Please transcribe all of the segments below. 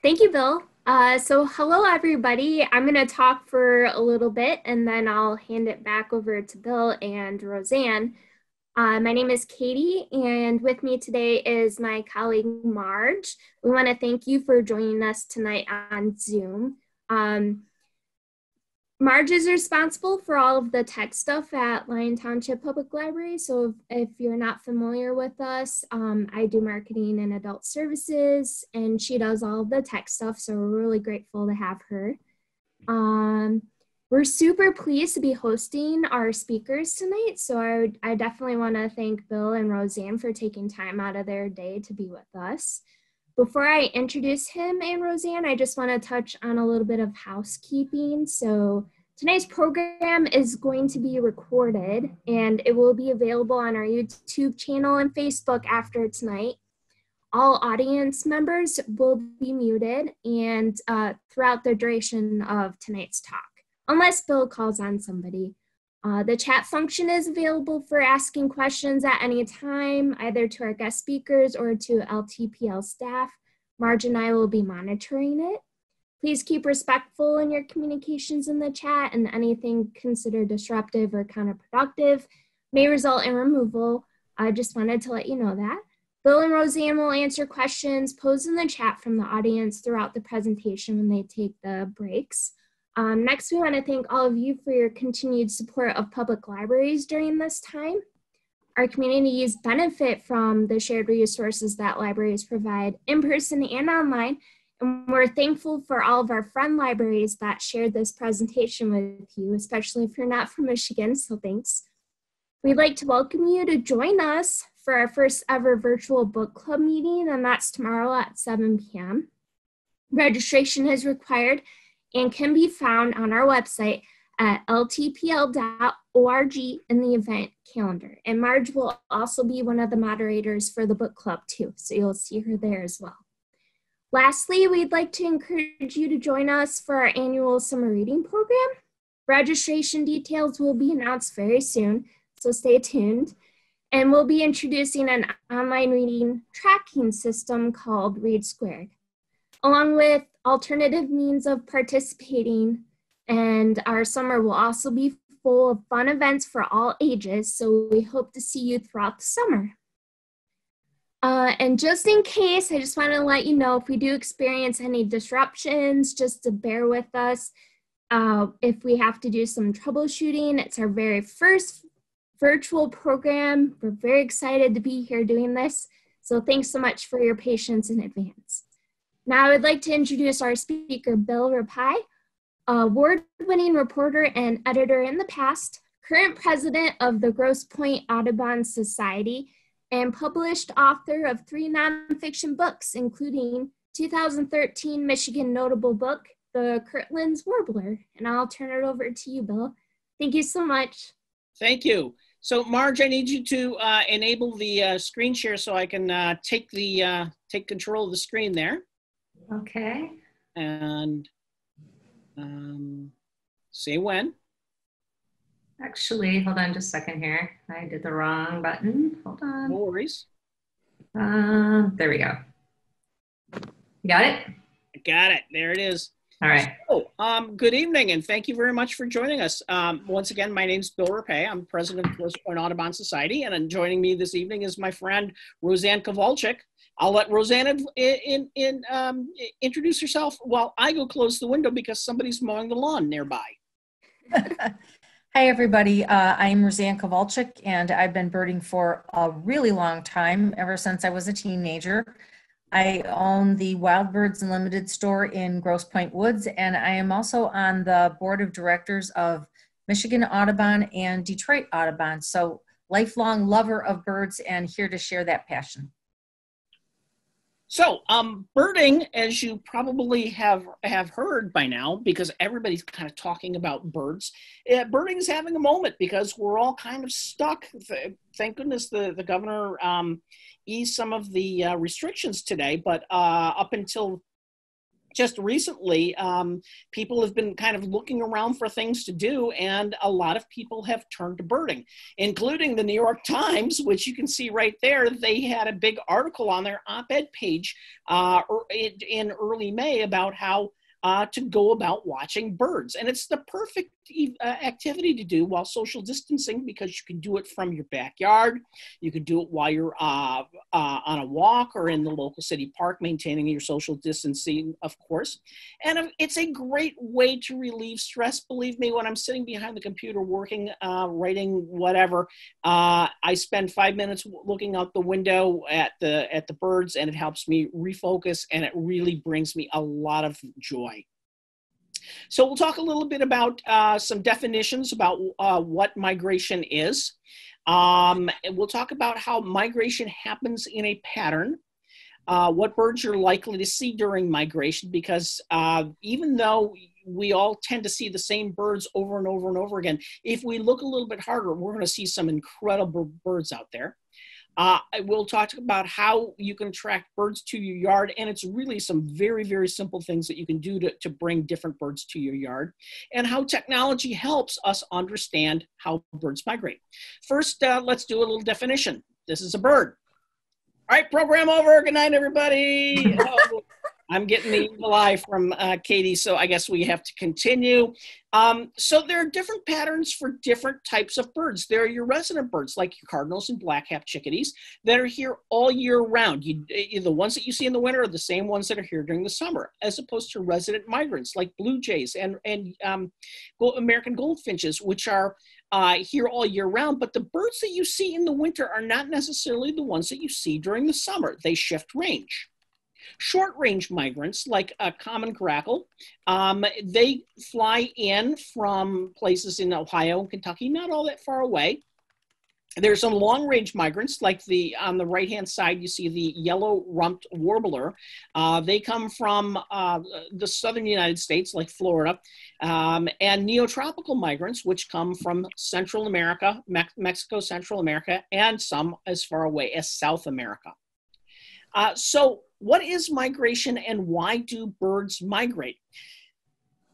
Thank you, Bill. Uh, so hello, everybody. I'm going to talk for a little bit and then I'll hand it back over to Bill and Roseanne. Uh, my name is Katie, and with me today is my colleague Marge. We want to thank you for joining us tonight on Zoom. Um, Marge is responsible for all of the tech stuff at Lyon Township Public Library. So if, if you're not familiar with us, um, I do marketing and adult services, and she does all of the tech stuff. So we're really grateful to have her. Um, we're super pleased to be hosting our speakers tonight. So I, would, I definitely want to thank Bill and Roseanne for taking time out of their day to be with us. Before I introduce him and Roseanne, I just want to touch on a little bit of housekeeping. So tonight's program is going to be recorded and it will be available on our YouTube channel and Facebook after tonight. All audience members will be muted and uh, throughout the duration of tonight's talk, unless Bill calls on somebody. Uh, the chat function is available for asking questions at any time, either to our guest speakers or to LTPL staff. Marge and I will be monitoring it. Please keep respectful in your communications in the chat and anything considered disruptive or counterproductive may result in removal. I just wanted to let you know that. Bill and Roseanne will answer questions posed in the chat from the audience throughout the presentation when they take the breaks. Um, next, we want to thank all of you for your continued support of public libraries during this time. Our communities benefit from the shared resources that libraries provide in person and online, and we're thankful for all of our friend libraries that shared this presentation with you, especially if you're not from Michigan, so thanks. We'd like to welcome you to join us for our first ever virtual book club meeting, and that's tomorrow at 7 p.m. Registration is required and can be found on our website at ltpl.org in the event calendar. And Marge will also be one of the moderators for the book club too, so you'll see her there as well. Lastly, we'd like to encourage you to join us for our annual summer reading program. Registration details will be announced very soon, so stay tuned. And we'll be introducing an online reading tracking system called Read Squared along with alternative means of participating. And our summer will also be full of fun events for all ages, so we hope to see you throughout the summer. Uh, and just in case, I just want to let you know if we do experience any disruptions, just to bear with us. Uh, if we have to do some troubleshooting, it's our very first virtual program. We're very excited to be here doing this. So thanks so much for your patience in advance. Now I would like to introduce our speaker, Bill Rapai, award-winning reporter and editor in the past, current president of the Grosse Pointe Audubon Society, and published author of three nonfiction books, including 2013 Michigan Notable Book, The Kirtland's Warbler. And I'll turn it over to you, Bill. Thank you so much. Thank you. So Marge, I need you to uh, enable the uh, screen share so I can uh, take the uh, take control of the screen there. Okay. And um, say when. Actually, hold on just a second here. I did the wrong button. Hold on. No worries. Uh, there we go. You got it? I got it. There it is. All right. Oh, um, good evening, and thank you very much for joining us. Um, once again, my name is Bill Rapai. I'm president of Grosse Pointe Audubon Society, and joining me this evening is my friend Roseanne Kowalczyk, I'll let Roseanne in, in, in um, introduce herself while I go close the window because somebody's mowing the lawn nearby. Hi, everybody. Uh, I'm Roseanne Kowalczyk, and I've been birding for a really long time, ever since I was a teenager. I own the Wild Birds Unlimited store in Grosse Pointe Woods, and I am also on the board of directors of Michigan Audubon and Detroit Audubon. So, lifelong lover of birds and here to share that passion. So, um, birding, as you probably have have heard by now, because everybody's kind of talking about birds, uh, birding is having a moment because we're all kind of stuck. Thank goodness the the governor um, eased some of the uh, restrictions today, but uh, up until just recently, um, people have been kind of looking around for things to do, and a lot of people have turned to birding, including the New York Times, which you can see right there. They had a big article on their op ed page uh, in early May about how uh, to go about watching birds. And it's the perfect uh, activity to do while social distancing because you can do it from your backyard. You can do it while you're uh, uh, on a walk or in the local city park, maintaining your social distancing, of course. And it's a great way to relieve stress. Believe me, when I'm sitting behind the computer working, uh, writing, whatever, uh, I spend five minutes looking out the window at the at the birds, and it helps me refocus, and it really brings me a lot of joy. So we'll talk a little bit about uh, some definitions about uh, what migration is. Um, we'll talk about how migration happens in a pattern. Uh, what birds you're likely to see during migration, because uh, even though we all tend to see the same birds over and over and over again, if we look a little bit harder, we're going to see some incredible birds out there. Uh, we'll talk about how you can attract birds to your yard, and it's really some very, very simple things that you can do to, to bring different birds to your yard, and how technology helps us understand how birds migrate. First, uh, let's do a little definition. This is a bird. All right, program over. Good night, everybody. I'm getting the evil eye from uh, Katie, so I guess we have to continue. Um, so there are different patterns for different types of birds. There are your resident birds, like your cardinals and black-capped chickadees, that are here all year round. You, you, the ones that you see in the winter are the same ones that are here during the summer, as opposed to resident migrants like blue jays and, and um, American goldfinches, which are uh, here all year round. But the birds that you see in the winter are not necessarily the ones that you see during the summer. They shift range. Short range migrants, like a common grackle, um, they fly in from places in Ohio and Kentucky, not all that far away. There's some long range migrants, like the on the right hand side, you see the yellow rumped warbler. Uh, they come from uh, the southern United States, like Florida, um, and neotropical migrants, which come from Central America, Me- Mexico, Central America, and some as far away as South America. Uh, so, what is migration and why do birds migrate?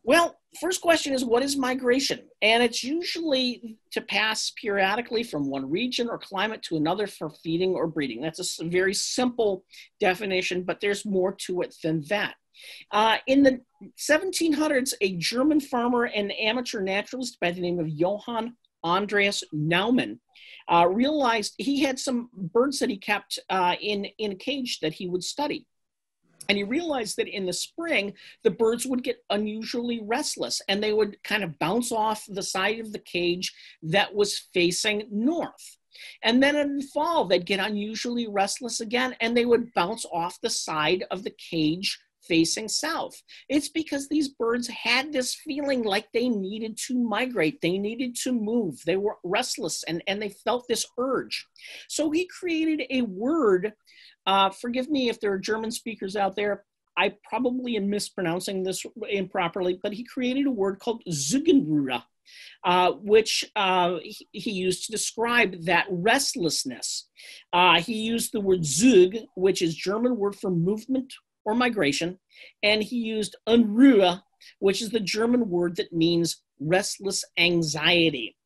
Well, first question is what is migration? And it's usually to pass periodically from one region or climate to another for feeding or breeding. That's a very simple definition, but there's more to it than that. Uh, in the 1700s, a German farmer and amateur naturalist by the name of Johann Andreas Naumann uh, realized he had some birds that he kept uh, in, in a cage that he would study. And he realized that in the spring, the birds would get unusually restless and they would kind of bounce off the side of the cage that was facing north. And then in fall, they'd get unusually restless again and they would bounce off the side of the cage facing south. It's because these birds had this feeling like they needed to migrate, they needed to move, they were restless, and, and they felt this urge. So he created a word. Uh, forgive me if there are German speakers out there. I probably am mispronouncing this improperly, but he created a word called Zugunruhe. Uh, which uh, he, he, used to describe that restlessness. Uh, he used the word Zug, which is German word for movement or migration, and he used Unruhe, which is the German word that means restless anxiety.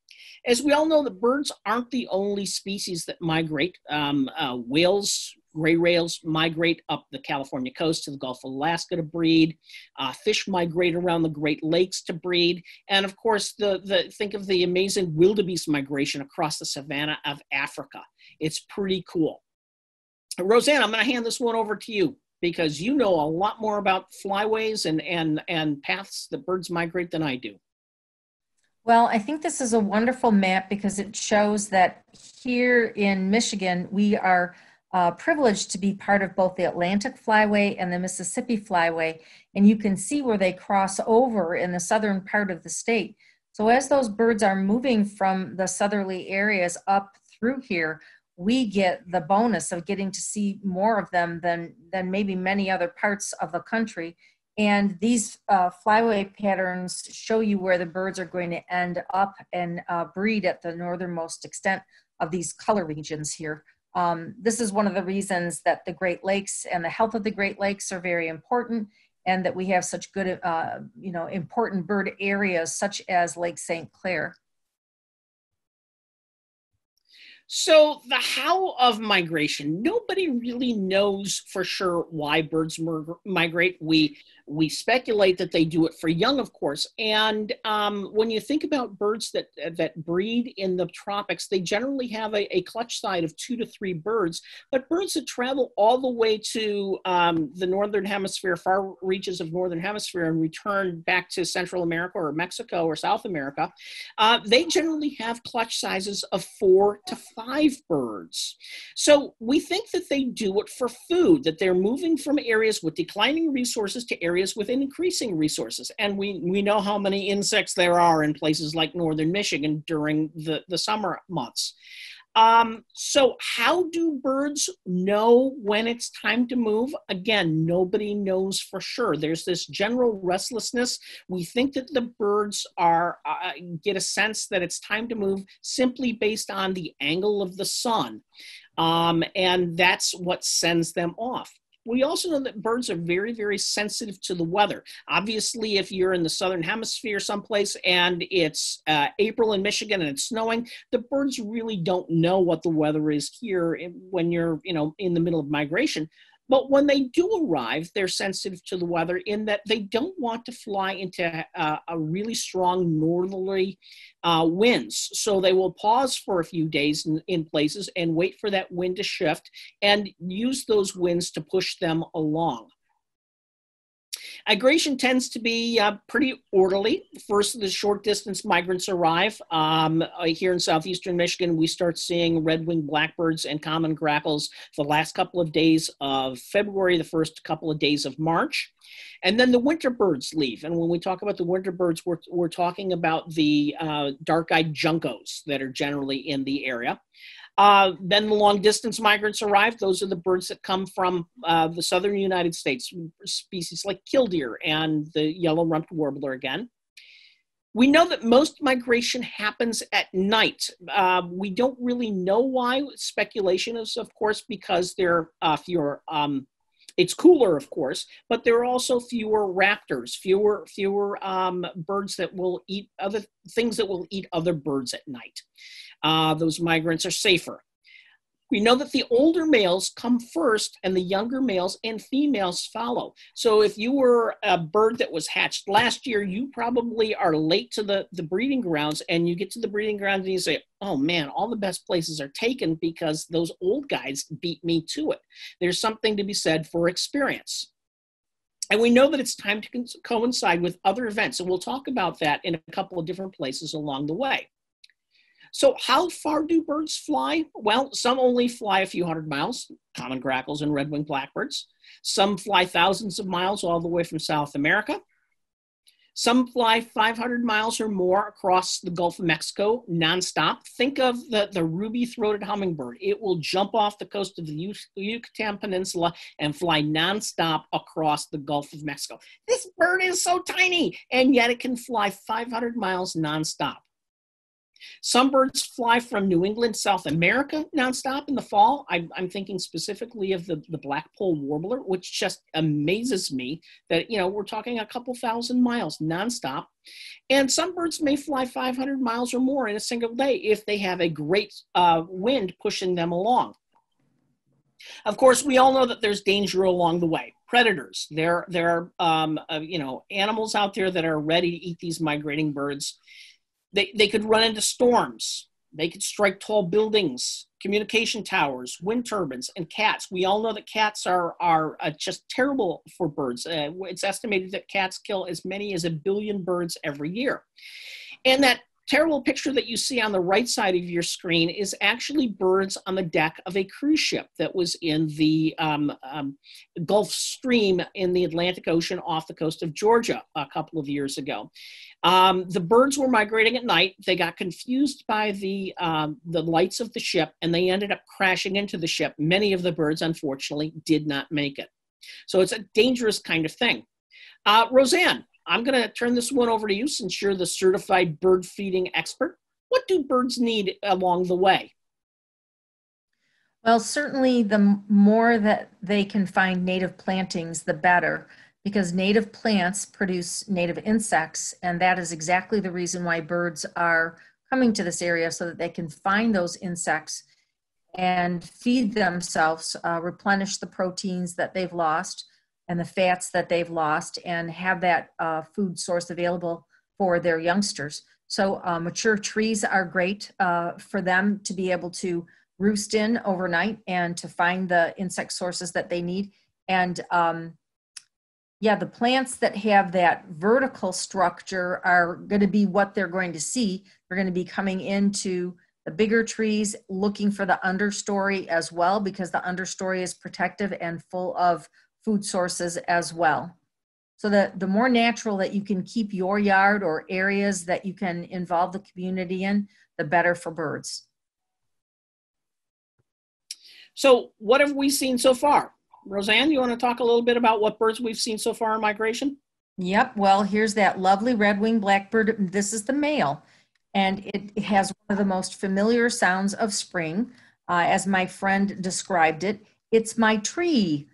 As we all know, the birds aren't the only species that migrate. Um, uh, whales, gray whales migrate up the California coast to the Gulf of Alaska to breed. Uh, fish migrate around the Great Lakes to breed. And of course, the, the, think of the amazing wildebeest migration across the savanna of Africa. It's pretty cool. Roseanne, I'm going to hand this one over to you because you know a lot more about flyways and, and, and paths that birds migrate than I do. Well, I think this is a wonderful map because it shows that here in Michigan, we are uh, privileged to be part of both the Atlantic Flyway and the Mississippi Flyway, and you can see where they cross over in the southern part of the state. So as those birds are moving from the southerly areas up through here, we get the bonus of getting to see more of them than than maybe many other parts of the country and these uh, flyway patterns show you where the birds are going to end up and uh, breed at the northernmost extent of these color regions here. Um, this is one of the reasons that the Great Lakes and the health of the Great Lakes are very important and that we have such good, uh, you know, important bird areas such as Lake St. Clair. So, the how of migration, nobody really knows for sure why birds migrate. We we speculate that they do it for young, of course. And um, when you think about birds that that breed in the tropics, they generally have a, a clutch side of two to three birds. But birds that travel all the way to um, the northern hemisphere, far reaches of northern hemisphere, and return back to Central America or Mexico or South America, uh, they generally have clutch sizes of four to five birds. So we think that they do it for food. That they're moving from areas with declining resources to areas areas with increasing resources. And we, we know how many insects there are in places like northern Michigan during the, the summer months. Um, so, how do birds know when it's time to move? Again, nobody knows for sure. There's this general restlessness. We think that the birds are uh, get a sense that it's time to move simply based on the angle of the sun, um, and that's what sends them off we also know that birds are very, very sensitive to the weather. Obviously, if you're in the southern hemisphere someplace and it's uh, April in Michigan and it's snowing, the birds really don't know what the weather is here when you're, you know, in the middle of migration. But when they do arrive, they're sensitive to the weather in that they don't want to fly into uh, a really strong northerly uh, winds. So they will pause for a few days in, in places and wait for that wind to shift and use those winds to push them along. Migration tends to be uh, pretty orderly. First, the short distance migrants arrive. Um, uh, here in southeastern Michigan, we start seeing red-winged blackbirds and common grackles the last couple of days of February, the first couple of days of March. And then the winter birds leave. And when we talk about the winter birds, we're, we're talking about the uh, dark-eyed juncos that are generally in the area. Uh, then the long distance migrants arrive. Those are the birds that come from uh, the southern United States, species like killdeer and the yellow rumped warbler again. We know that most migration happens at night. Uh, we don't really know why. Speculation is, of course, because there are uh, fewer. Um, it's cooler, of course, but there are also fewer raptors, fewer fewer um, birds that will eat other things that will eat other birds at night uh, those migrants are safer. We know that the older males come first and the younger males and females follow. So if you were a bird that was hatched last year, you probably are late to the, the breeding grounds and you get to the breeding grounds and you say, oh man, all the best places are taken because those old guys beat me to it. There's something to be said for experience. And we know that it's time to coincide with other events. And we'll talk about that in a couple of different places along the way. So, how far do birds fly? Well, some only fly a few hundred miles, common grackles and red winged blackbirds. Some fly thousands of miles all the way from South America. Some fly 500 miles or more across the Gulf of Mexico nonstop. Think of the, the ruby throated hummingbird. It will jump off the coast of the Yucatan Peninsula and fly nonstop across the Gulf of Mexico. This bird is so tiny, and yet it can fly 500 miles nonstop. Some birds fly from New England, South America nonstop in the fall. I'm, I'm thinking specifically of the, the blackpoll warbler, which just amazes me that, you know, we're talking a couple thousand miles nonstop. And some birds may fly 500 miles or more in a single day if they have a great uh, wind pushing them along. Of course, we all know that there's danger along the way. Predators. There, there are, um, uh, you know, animals out there that are ready to eat these migrating birds. They, they could run into storms. They could strike tall buildings, communication towers, wind turbines, and cats. We all know that cats are, are uh, just terrible for birds. Uh, it's estimated that cats kill as many as a billion birds every year. And that terrible picture that you see on the right side of your screen is actually birds on the deck of a cruise ship that was in the um, um, Gulf Stream in the Atlantic Ocean off the coast of Georgia a couple of years ago. Um, the birds were migrating at night. They got confused by the um, the lights of the ship, and they ended up crashing into the ship. Many of the birds, unfortunately, did not make it. So it's a dangerous kind of thing. Uh, Roseanne, I'm going to turn this one over to you since you're the certified bird feeding expert. What do birds need along the way? Well, certainly the more that they can find native plantings, the better because native plants produce native insects, and that is exactly the reason why birds are coming to this area so that they can find those insects and feed themselves, uh, replenish the proteins that they've lost and the fats that they've lost, and have that uh, food source available for their youngsters. So uh, mature trees are great uh, for them to be able to roost in overnight and to find the insect sources that they need. And um, yeah, the plants that have that vertical structure are going to be what they're going to see. They're going to be coming into the bigger trees, looking for the understory as well, because the understory is protective and full of food sources as well. So the, the more natural that you can keep your yard or areas that you can involve the community in, the better for birds. So what have we seen so far? Roseanne, you want to talk a little bit about what birds we've seen so far in migration? Yep. Well, here's that lovely red-winged blackbird. This is the male, and it has one of the most familiar sounds of spring, uh, as my friend described it. It's my tree.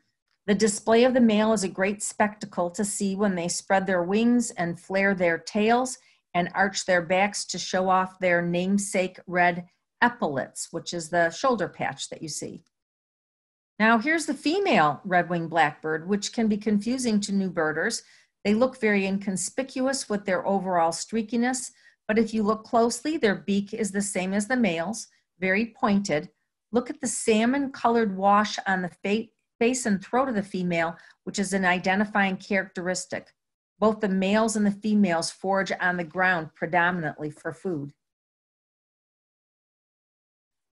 The display of the male is a great spectacle to see when they spread their wings and flare their tails and arch their backs to show off their namesake red epaulets, which is the shoulder patch that you see. Now here's the female red-winged blackbird, which can be confusing to new birders. They look very inconspicuous with their overall streakiness, but if you look closely, their beak is the same as the male's, very pointed. Look at the salmon colored wash on the face and throat of the female, which is an identifying characteristic. Both the males and the females forage on the ground predominantly for food.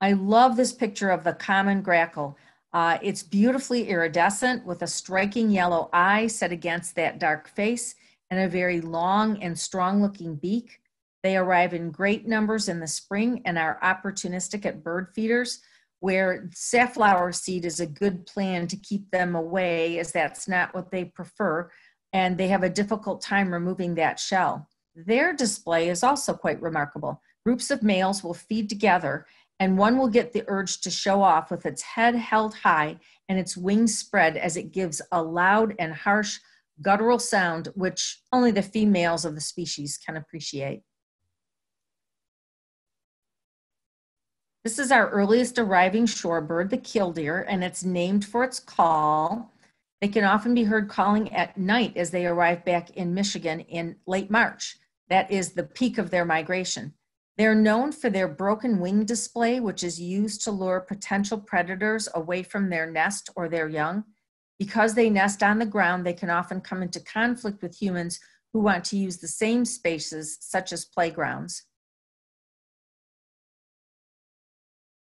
I love this picture of the common grackle. Uh, it's beautifully iridescent with a striking yellow eye set against that dark face and a very long and strong looking beak. They arrive in great numbers in the spring and are opportunistic at bird feeders where safflower seed is a good plan to keep them away as that's not what they prefer and they have a difficult time removing that shell. Their display is also quite remarkable. Groups of males will feed together and one will get the urge to show off with its head held high and its wings spread as it gives a loud and harsh guttural sound which only the females of the species can appreciate. This is our earliest arriving shorebird, the killdeer, and it's named for its call. They can often be heard calling at night as they arrive back in Michigan in late March. That is the peak of their migration. They're known for their broken wing display, which is used to lure potential predators away from their nest or their young. Because they nest on the ground, they can often come into conflict with humans who want to use the same spaces, such as playgrounds.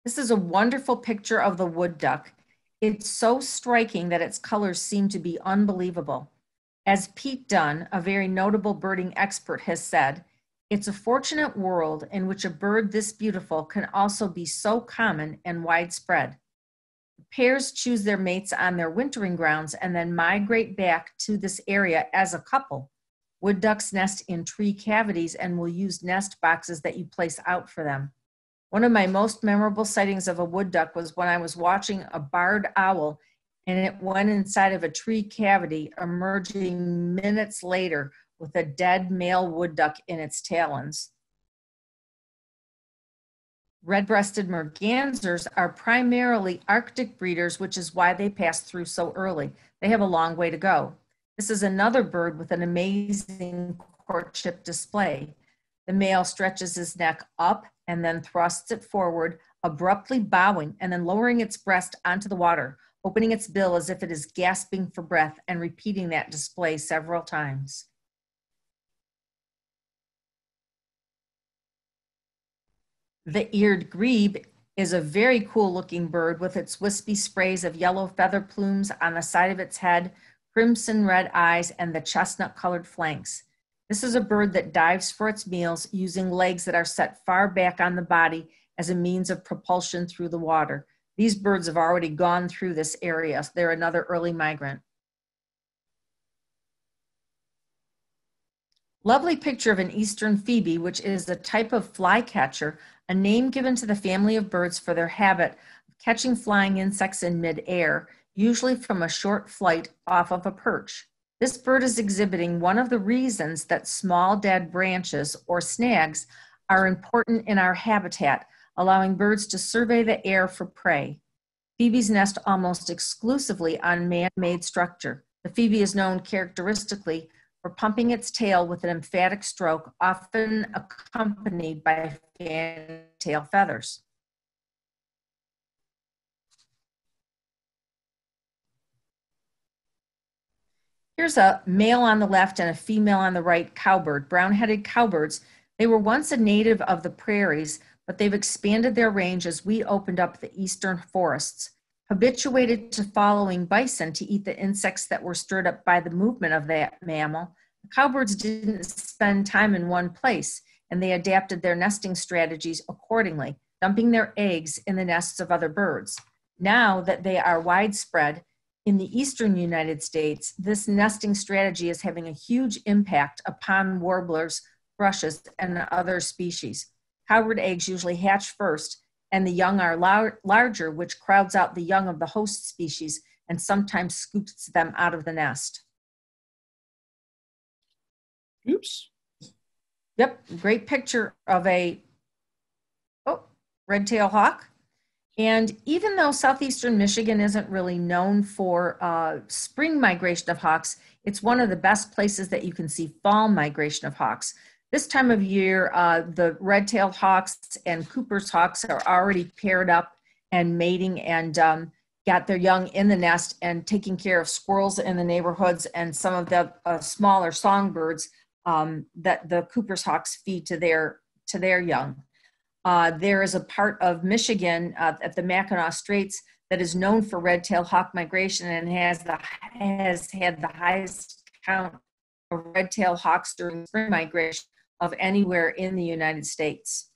This is a wonderful picture of the wood duck. It's so striking that its colors seem to be unbelievable. As Pete Dunne, a very notable birding expert, has said, it's a fortunate world in which a bird this beautiful can also be so common and widespread. Pairs choose their mates on their wintering grounds and then migrate back to this area as a couple. Wood ducks nest in tree cavities and will use nest boxes that you place out for them. One of my most memorable sightings of a wood duck was when I was watching a barred owl and it went inside of a tree cavity, emerging minutes later with a dead male wood duck in its talons. Red-breasted mergansers are primarily Arctic breeders, which is why they pass through so early. They have a long way to go. This is another bird with an amazing courtship display. The male stretches his neck up and then thrusts it forward, abruptly bowing and then lowering its breast onto the water, opening its bill as if it is gasping for breath and repeating that display several times. The eared grebe is a very cool looking bird with its wispy sprays of yellow feather plumes on the side of its head, crimson red eyes, and the chestnut colored flanks. This is a bird that dives for its meals using legs that are set far back on the body as a means of propulsion through the water. These birds have already gone through this area. They're another early migrant. Lovely picture of an eastern phoebe, which is a type of flycatcher a name given to the family of birds for their habit of catching flying insects in midair, usually from a short flight off of a perch. This bird is exhibiting one of the reasons that small dead branches or snags are important in our habitat, allowing birds to survey the air for prey. Phoebes nest almost exclusively on man-made structure. The phoebe is known characteristically for pumping its tail with an emphatic stroke, often accompanied by fan tail feathers. Here's a male on the left and a female on the right cowbird, brown-headed cowbirds. They were once a native of the prairies, but they've expanded their range as we opened up the eastern forests. Habituated to following bison to eat the insects that were stirred up by the movement of that mammal, the cowbirds didn't spend time in one place and they adapted their nesting strategies accordingly, dumping their eggs in the nests of other birds. Now that they are widespread, in the eastern United States, this nesting strategy is having a huge impact upon warblers, thrushes, and other species. Cowbird eggs usually hatch first, and the young are lar- larger, which crowds out the young of the host species and sometimes scoops them out of the nest. Oops. Yep, great picture of a oh, red-tailed hawk. And even though southeastern Michigan isn't really known for uh, spring migration of hawks, it's one of the best places that you can see fall migration of hawks. This time of year, uh, the red-tailed hawks and Cooper's hawks are already paired up and mating and um, got their young in the nest and taking care of squirrels in the neighborhoods and some of the uh, smaller songbirds um, that the Cooper's hawks feed to their to their young. Uh, there is a part of Michigan uh, at the Mackinac Straits that is known for red-tailed hawk migration and has the has had the highest count of red-tailed hawks during spring migration of anywhere in the United States.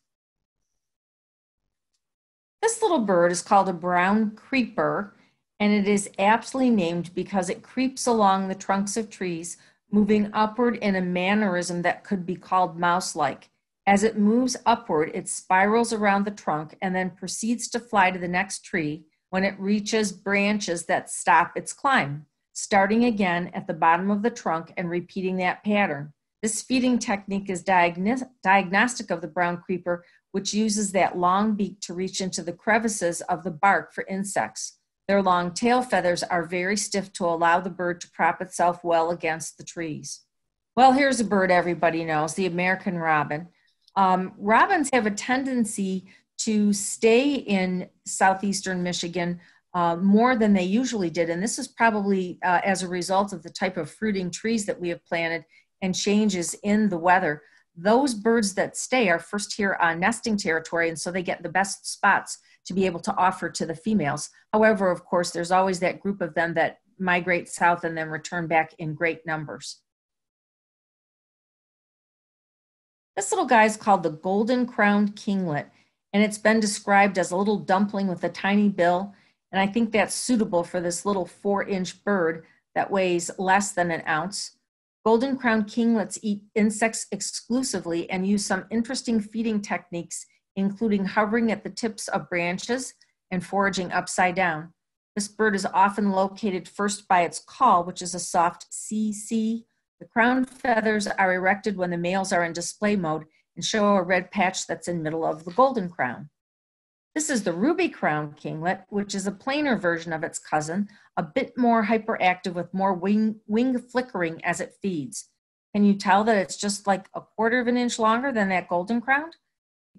This little bird is called a brown creeper, and it is aptly named because it creeps along the trunks of trees, moving upward in a mannerism that could be called mouse-like. As it moves upward, it spirals around the trunk and then proceeds to fly to the next tree when it reaches branches that stop its climb, starting again at the bottom of the trunk and repeating that pattern. This feeding technique is diagnos- diagnostic of the brown creeper, which uses that long beak to reach into the crevices of the bark for insects. Their long tail feathers are very stiff to allow the bird to prop itself well against the trees. Well, here's a bird everybody knows the American robin. Um, robins have a tendency to stay in southeastern Michigan uh, more than they usually did. And this is probably uh, as a result of the type of fruiting trees that we have planted and changes in the weather. Those birds that stay are first here on nesting territory, and so they get the best spots to be able to offer to the females. However, of course, there's always that group of them that migrate south and then return back in great numbers. This little guy is called the golden crowned kinglet, and it's been described as a little dumpling with a tiny bill. And I think that's suitable for this little four inch bird that weighs less than an ounce. Golden crowned kinglets eat insects exclusively and use some interesting feeding techniques, including hovering at the tips of branches and foraging upside down. This bird is often located first by its call, which is a soft CC the crown feathers are erected when the males are in display mode and show a red patch that's in middle of the golden crown. This is the ruby crown kinglet, which is a plainer version of its cousin, a bit more hyperactive with more wing, wing flickering as it feeds. Can you tell that it's just like a quarter of an inch longer than that golden crown?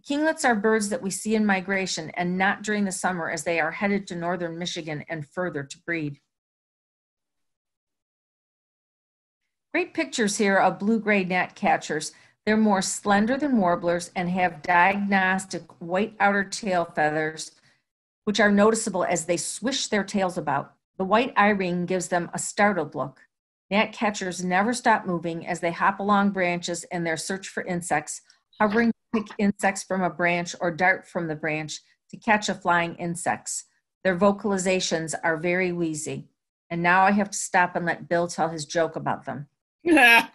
Kinglets are birds that we see in migration and not during the summer as they are headed to northern Michigan and further to breed. Great pictures here of blue-gray gnatcatchers. They're more slender than warblers and have diagnostic white outer tail feathers, which are noticeable as they swish their tails about. The white eye ring gives them a startled look. Gnatcatchers never stop moving as they hop along branches in their search for insects, hovering to pick insects from a branch or dart from the branch to catch a flying insects. Their vocalizations are very wheezy. And now I have to stop and let Bill tell his joke about them.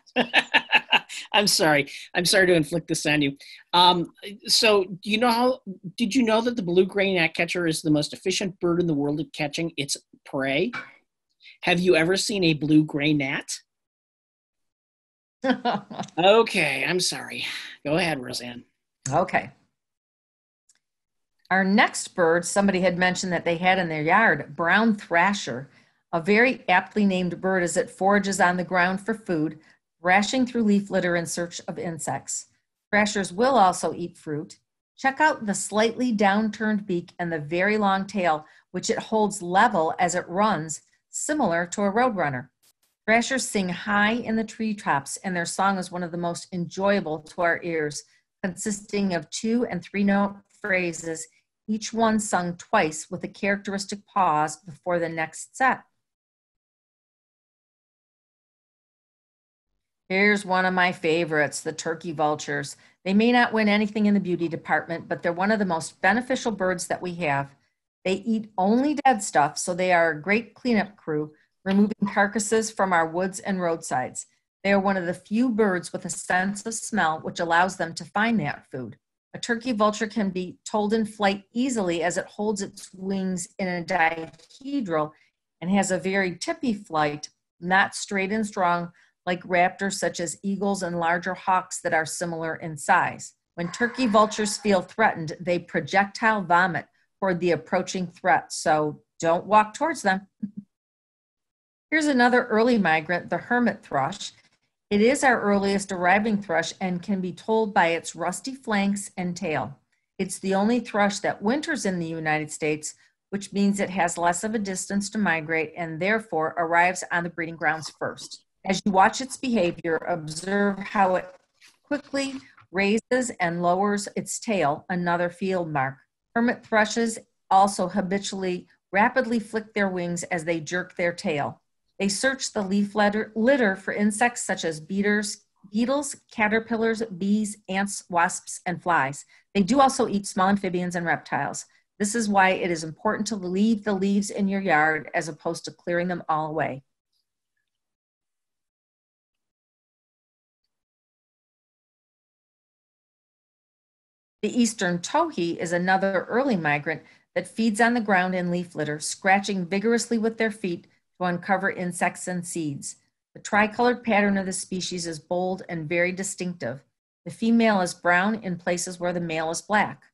I'm sorry. I'm sorry to inflict this on you. Um, so, do you know how? Did you know that the blue gray gnatcatcher is the most efficient bird in the world at catching its prey? Have you ever seen a blue gray gnat? okay, I'm sorry. Go ahead, Roseanne. Okay. Our next bird, somebody had mentioned that they had in their yard, brown thrasher, a very aptly named bird as it forages on the ground for food, thrashing through leaf litter in search of insects. Thrashers will also eat fruit. Check out the slightly downturned beak and the very long tail, which it holds level as it runs, similar to a roadrunner. Thrashers sing high in the treetops, and their song is one of the most enjoyable to our ears, consisting of two and three note phrases, each one sung twice with a characteristic pause before the next set. Here's one of my favorites, the turkey vultures. They may not win anything in the beauty department, but they're one of the most beneficial birds that we have. They eat only dead stuff, so they are a great cleanup crew, removing carcasses from our woods and roadsides. They are one of the few birds with a sense of smell, which allows them to find that food. A turkey vulture can be told in flight easily as it holds its wings in a dihedral and has a very tippy flight, not straight and strong like raptors such as eagles and larger hawks that are similar in size. When turkey vultures feel threatened, they projectile vomit toward the approaching threat, so don't walk towards them. Here's another early migrant, the hermit thrush. It is our earliest arriving thrush and can be told by its rusty flanks and tail. It's the only thrush that winters in the United States, which means it has less of a distance to migrate and therefore arrives on the breeding grounds first. As you watch its behavior, observe how it quickly raises and lowers its tail, another field mark. Hermit thrushes also habitually rapidly flick their wings as they jerk their tail. They search the leaf litter, for insects such as beeters, beetles, caterpillars, bees, ants, wasps, and flies. They do also eat small amphibians and reptiles. This is why it is important to leave the leaves in your yard as opposed to clearing them all away. The eastern towhee is another early migrant that feeds on the ground in leaf litter, scratching vigorously with their feet to uncover insects and seeds. The tricolored pattern of the species is bold and very distinctive. The female is brown in places where the male is black.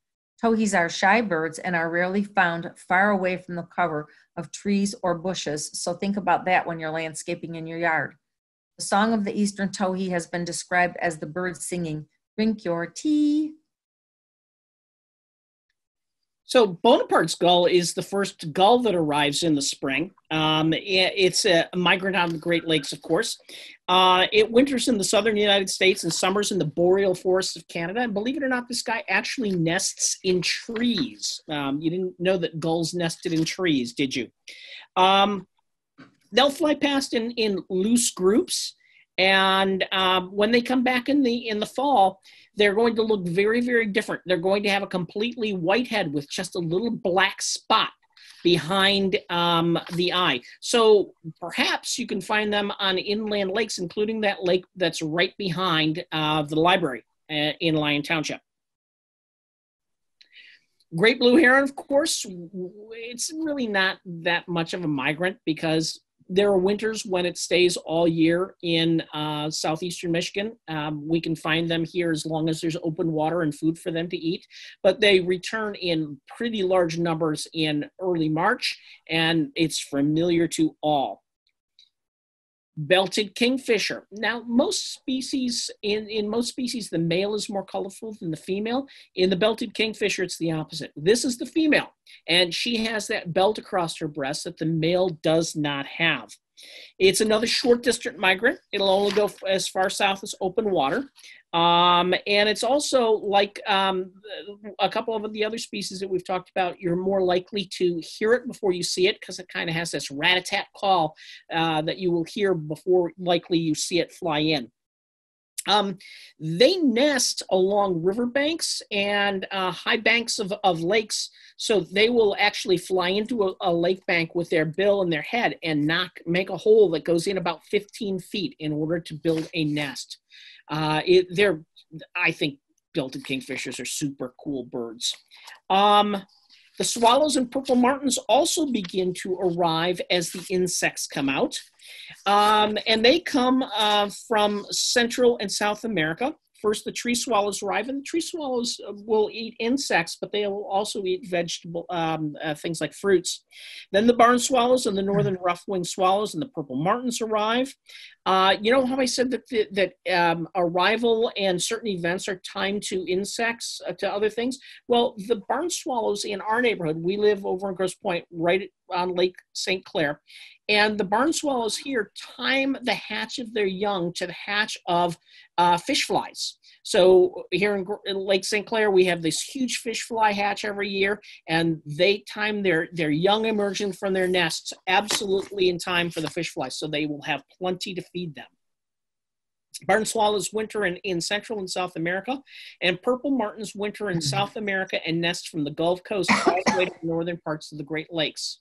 Towhees are shy birds and are rarely found far away from the cover of trees or bushes, so think about that when you're landscaping in your yard. The song of the eastern towhee has been described as the bird singing, Drink your tea, so Bonaparte's gull is the first gull that arrives in the spring. Um, it's a migrant out of the Great Lakes, of course. Uh, it winters in the southern United States and summers in the boreal forests of Canada. And believe it or not, this guy actually nests in trees. Um, you didn't know that gulls nested in trees, did you? Um, they'll fly past in, in loose groups. And um, when they come back in the in the fall, they're going to look very, very different. They're going to have a completely white head with just a little black spot behind um, the eye. So perhaps you can find them on inland lakes, including that lake that's right behind uh, the library uh, in Lyon Township. Great blue heron, of course, it's really not that much of a migrant because there are winters when it stays all year in uh, southeastern Michigan. Um, we can find them here as long as there's open water and food for them to eat. But they return in pretty large numbers in early March, and it's familiar to all belted kingfisher. Now, most species, in, in most species, the male is more colorful than the female. In the belted kingfisher, it's the opposite. This is the female, and she has that belt across her breast that the male does not have. It's another short distance migrant. It'll only go as far south as open water. Um, and it's also like um, a couple of the other species that we've talked about, you're more likely to hear it before you see it because it kind of has this rat-a-tat call uh, that you will hear before likely you see it fly in. Um, they nest along riverbanks and uh, high banks of, of lakes, so they will actually fly into a, a, lake bank with their bill and their head and knock, make a hole that goes in about 15 feet in order to build a nest. Uh, it, they're, I think, belted kingfishers are super cool birds. Um, the swallows and purple martins also begin to arrive as the insects come out. Um, and they come uh, from Central and South America. First, the tree swallows arrive, and the tree swallows uh, will eat insects, but they will also eat vegetable um, uh, things like fruits. Then the barn swallows and the northern rough-winged swallows and the purple martins arrive. Uh, you know how I said that the, that um, arrival and certain events are timed to insects, uh, to other things? Well, the barn swallows in our neighborhood, we live over in Grosse Pointe, right on Lake St. Clair, and the barn swallows here time the hatch of their young to the hatch of uh, fish flies. So here in, in, Lake St. Clair, we have this huge fish fly hatch every year, and they time their, their young emerging from their nests absolutely in time for the fish flies, so they will have plenty to feed them. Barn swallows winter in, in Central and South America, and purple martins winter in South America and nest from the Gulf Coast all the way to the northern parts of the Great Lakes.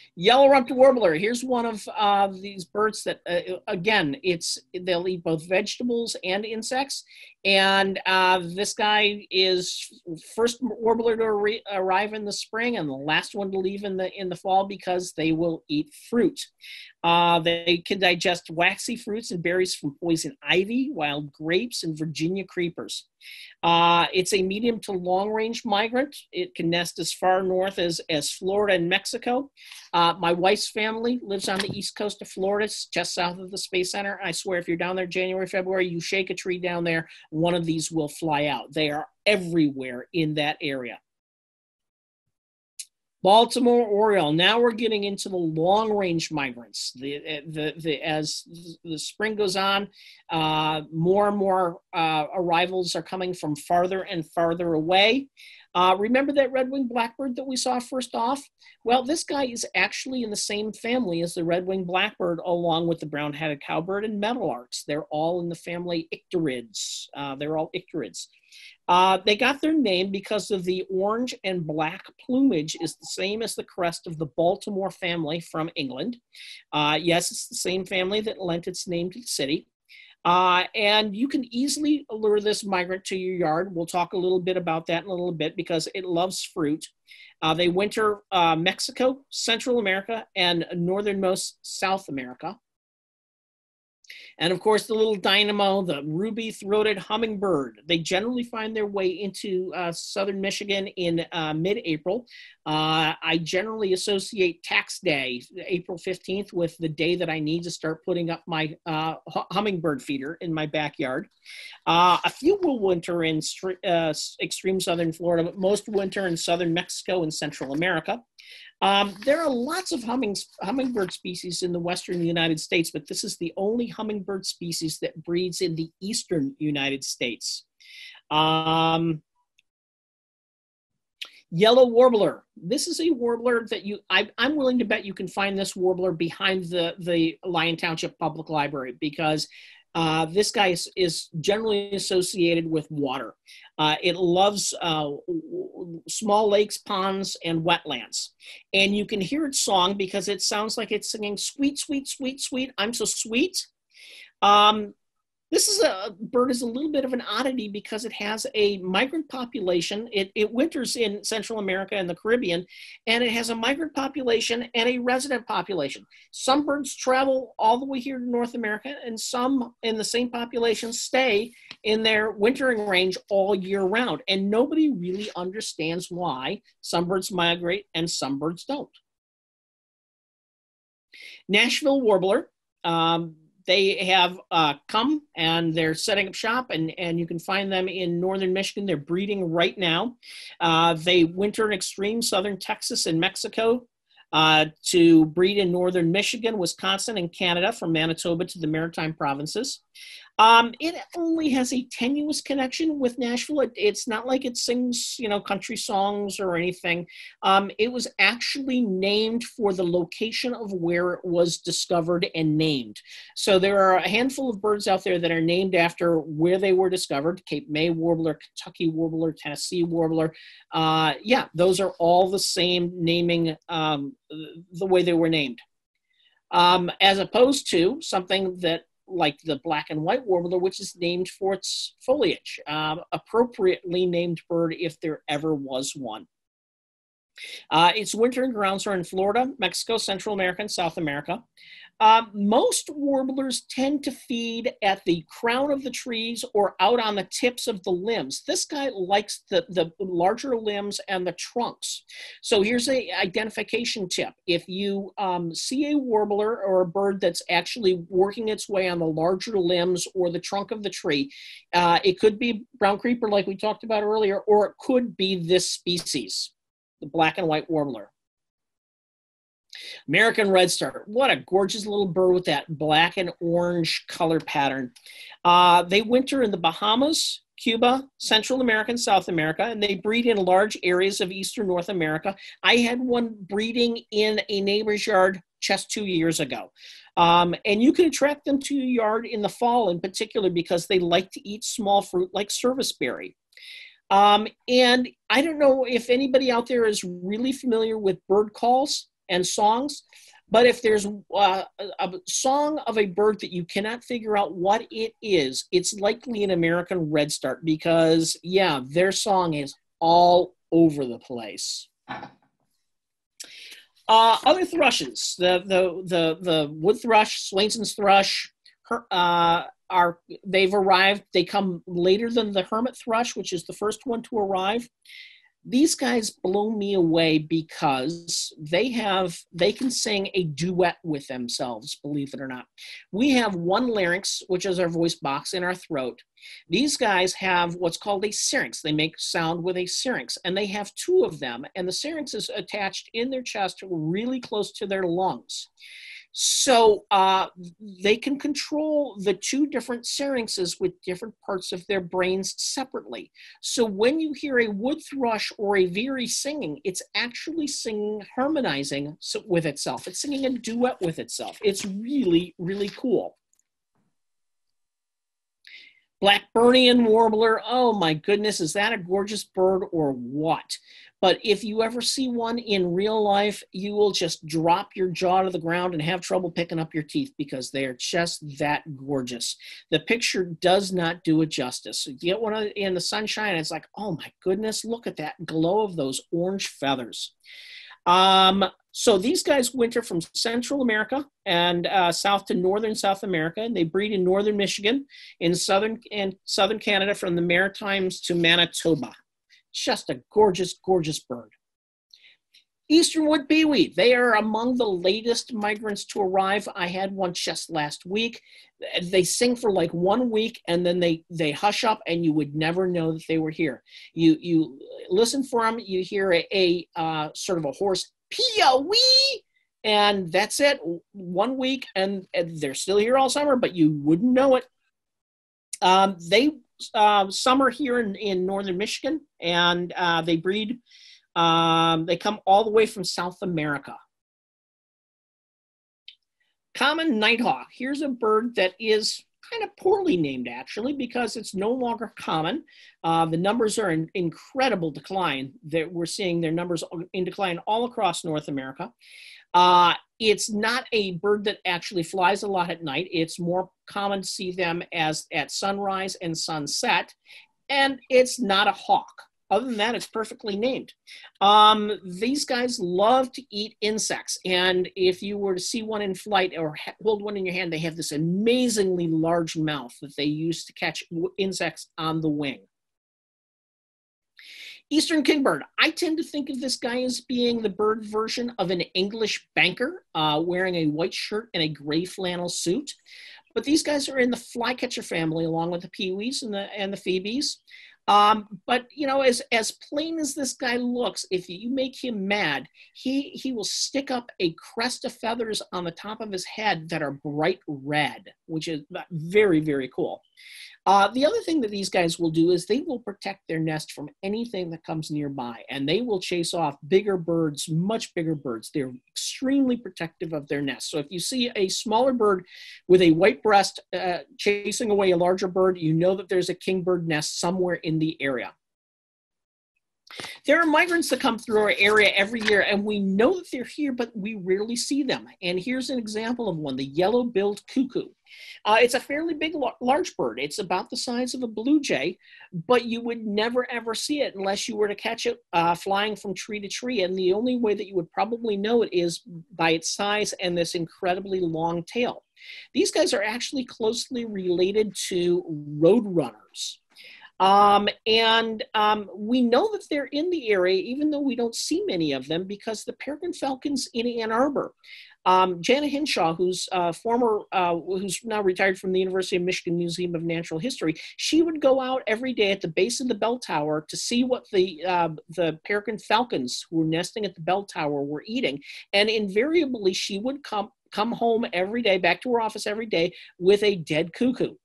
Yellow-rumped warbler. Here's one of uh, these birds that, uh, again, it's they'll eat both vegetables and insects. And uh, this guy is first warbler to arrive in the spring and the last one to leave in the in the fall because they will eat fruit. Uh, they can digest waxy fruits and berries from poison ivy, wild grapes, and Virginia creepers. Uh, it's a medium to long range migrant. It can nest as far north as, as Florida and Mexico. Uh, my wife's family lives on the east coast of Florida, just south of the Space Center. I swear, if you're down there January, February, you shake a tree down there, one of these will fly out. They are everywhere in that area. Baltimore Oriole. Now we're getting into the long range migrants. The, the, the, as the spring goes on, uh, more and more uh, arrivals are coming from farther and farther away. Uh, remember that red winged blackbird that we saw first off? Well, this guy is actually in the same family as the red winged blackbird, along with the brown headed cowbird and meadowlarks. They're all in the family Icterids. Uh, they're all Icterids. Uh, they got their name because of the orange and black plumage is the same as the crest of the Baltimore family from England. Uh, yes, it's the same family that lent its name to the city. Uh, and you can easily lure this migrant to your yard. We'll talk a little bit about that in a little bit because it loves fruit. Uh, they winter uh, Mexico, Central America, and northernmost South America. And of course, the little dynamo, the ruby throated hummingbird. They generally find their way into uh, southern Michigan in uh, mid April. Uh, I generally associate tax day, April 15th, with the day that I need to start putting up my uh, hummingbird feeder in my backyard. Uh, a few will winter in uh, extreme southern Florida, but most winter in southern Mexico and Central America. Um, there are lots of humming, hummingbird species in the western United States, but this is the only hummingbird species that breeds in the eastern United States. Um, yellow warbler. This is a warbler that you, I, am willing to bet you can find this warbler behind the, the Lyon Township Public Library because uh, this guy is, is, generally associated with water. Uh, it loves uh, small lakes, ponds, and wetlands. And you can hear its song because it sounds like it's singing, Sweet, sweet, sweet, sweet, I'm so sweet. Um, this is a bird is a little bit of an oddity because it has a migrant population. It, it winters in Central America and the Caribbean, and it has a migrant population and a resident population. Some birds travel all the way here to North America, and some in the same population stay in their wintering range all year round. And nobody really understands why some birds migrate and some birds don't. Nashville warbler. Um, they have uh, come and they're setting up shop, and, and you can find them in northern Michigan. They're breeding right now. Uh, they winter in extreme southern Texas and Mexico uh, to breed in northern Michigan, Wisconsin, and Canada from Manitoba to the Maritime provinces. Um, it only has a tenuous connection with Nashville. It, it's not like it sings, you know, country songs or anything. Um, it was actually named for the location of where it was discovered and named. So there are a handful of birds out there that are named after where they were discovered: Cape May warbler, Kentucky warbler, Tennessee warbler. Uh, yeah, those are all the same naming, um, the way they were named. Um, as opposed to something that like the black and white warbler, which is named for its foliage, um, appropriately named bird if there ever was one. Uh, its wintering grounds are in Florida, Mexico, Central America, and South America. Um, most warblers tend to feed at the crown of the trees or out on the tips of the limbs. This guy likes the, the larger limbs and the trunks. So here's a identification tip. If you um, see a warbler or a bird that's actually working its way on the larger limbs or the trunk of the tree, uh, it could be brown creeper like we talked about earlier, or it could be this species, the black and white warbler. American redstart. What a gorgeous little bird with that black and orange color pattern. Uh, they winter in the Bahamas, Cuba, Central America, and South America, and they breed in large areas of eastern North America. I had one breeding in a neighbor's yard just two years ago. Um, and you can attract them to your yard in the fall in particular because they like to eat small fruit like serviceberry. Um, and I don't know if anybody out there is really familiar with bird calls and songs. But if there's uh, a song of a bird that you cannot figure out what it is, it's likely an American redstart because, yeah, their song is all over the place. Uh, other thrushes, the, the, the, the wood thrush, Swainson's thrush, her, uh, are they've arrived. They come later than the hermit thrush, which is the first one to arrive these guys blow me away because they have they can sing a duet with themselves believe it or not. We have one larynx which is our voice box in our throat. These guys have what's called a syrinx. They make sound with a syrinx and they have two of them and the syrinx is attached in their chest really close to their lungs so uh, they can control the two different syrinxes with different parts of their brains separately. So when you hear a wood thrush or a veery singing, it's actually singing, harmonizing with itself. It's singing a duet with itself. It's really, really cool. Blackburnian warbler, oh my goodness, is that a gorgeous bird or what? But if you ever see one in real life, you will just drop your jaw to the ground and have trouble picking up your teeth because they are just that gorgeous. The picture does not do it justice. You get one in the sunshine, it's like, oh my goodness, look at that glow of those orange feathers. Um, so these guys winter from Central America and uh, south to northern South America, and they breed in northern Michigan, in southern and southern Canada, from the Maritimes to Manitoba. Just a gorgeous, gorgeous bird. Eastern wood peewee. They are among the latest migrants to arrive. I had one just last week. They sing for like one week and then they they hush up, and you would never know that they were here. You you listen for them. You hear a, a uh, sort of a hoarse wee, and that's it. One week, and, and, they're still here all summer, but you wouldn't know it. Um, they uh, summer here in, in northern Michigan, and uh, they breed. Um, they come all the way from South America. Common nighthawk. Here's a bird that is kind of poorly named actually because it's no longer common. Uh, the numbers are in incredible decline. That we're seeing their numbers in decline all across North America. Uh, it's not a bird that actually flies a lot at night. It's more common to see them as at sunrise and sunset, and it's not a hawk. Other than that, it's perfectly named. Um, these guys love to eat insects, and if you were to see one in flight or hold one in your hand, they have this amazingly large mouth that they use to catch insects on the wing. Eastern kingbird. I tend to think of this guy as being the bird version of an English banker uh, wearing a white shirt and a gray flannel suit. But these guys are in the flycatcher family along with the peewees and the, and the phoebes. Um, but you know, as as plain as this guy looks, if you make him mad, he he will stick up a crest of feathers on the top of his head that are bright red, which is very very cool. Uh, the other thing that these guys will do is they will protect their nest from anything that comes nearby, and they will chase off bigger birds, much bigger birds. They're extremely protective of their nest. So if you see a smaller bird with a white breast uh, chasing away a larger bird, you know that there's a kingbird nest somewhere in the area. There are migrants that come through our area every year, and we know that they're here, but we rarely see them. And here's an example of one the yellow billed cuckoo. Uh, it's a fairly big, large bird. It's about the size of a blue jay, but you would never ever see it unless you were to catch it uh, flying from tree to tree. And the only way that you would probably know it is by its size and this incredibly long tail. These guys are actually closely related to roadrunners. Um, and um, we know that they're in the area, even though we don't see many of them, because the peregrine falcons in Ann Arbor. Um, Jana Hinshaw, who's uh, former, uh, who's now retired from the University of Michigan Museum of Natural History, she would go out every day at the base of the bell tower to see what the uh, the peregrine falcons who were nesting at the bell tower were eating, and invariably she would come come home every day, back to her office every day with a dead cuckoo.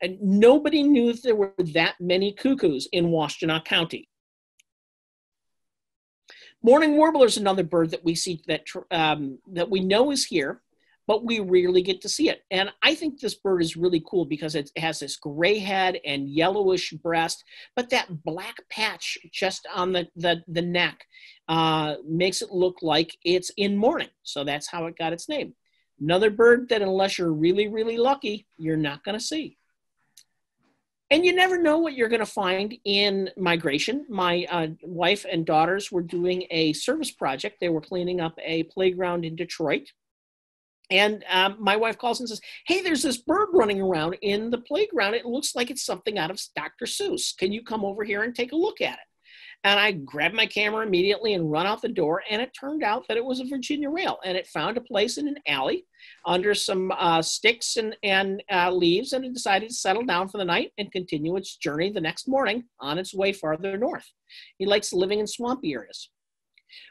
And nobody knew there were that many cuckoos in Washtenaw County. Mourning warbler is another bird that we see that um, that we know is here, but we rarely get to see it. And I think this bird is really cool because it has this gray head and yellowish breast, but that black patch just on the the, the neck uh, makes it look like it's in mourning. So that's how it got its name. Another bird that, unless you're really really lucky, you're not going to see and you never know what you're going to find in migration. My uh, wife and daughters were doing a service project. They were cleaning up a playground in Detroit. And um, my wife calls and says, Hey, there's this bird running around in the playground. It looks like it's something out of Dr. Seuss. Can you come over here and take a look at it? And I grabbed my camera immediately and run out the door. And it turned out that it was a Virginia rail. And it found a place in an alley under some uh, sticks and, and uh, leaves. And it decided to settle down for the night and continue its journey the next morning on its way farther north. He likes living in swampy areas.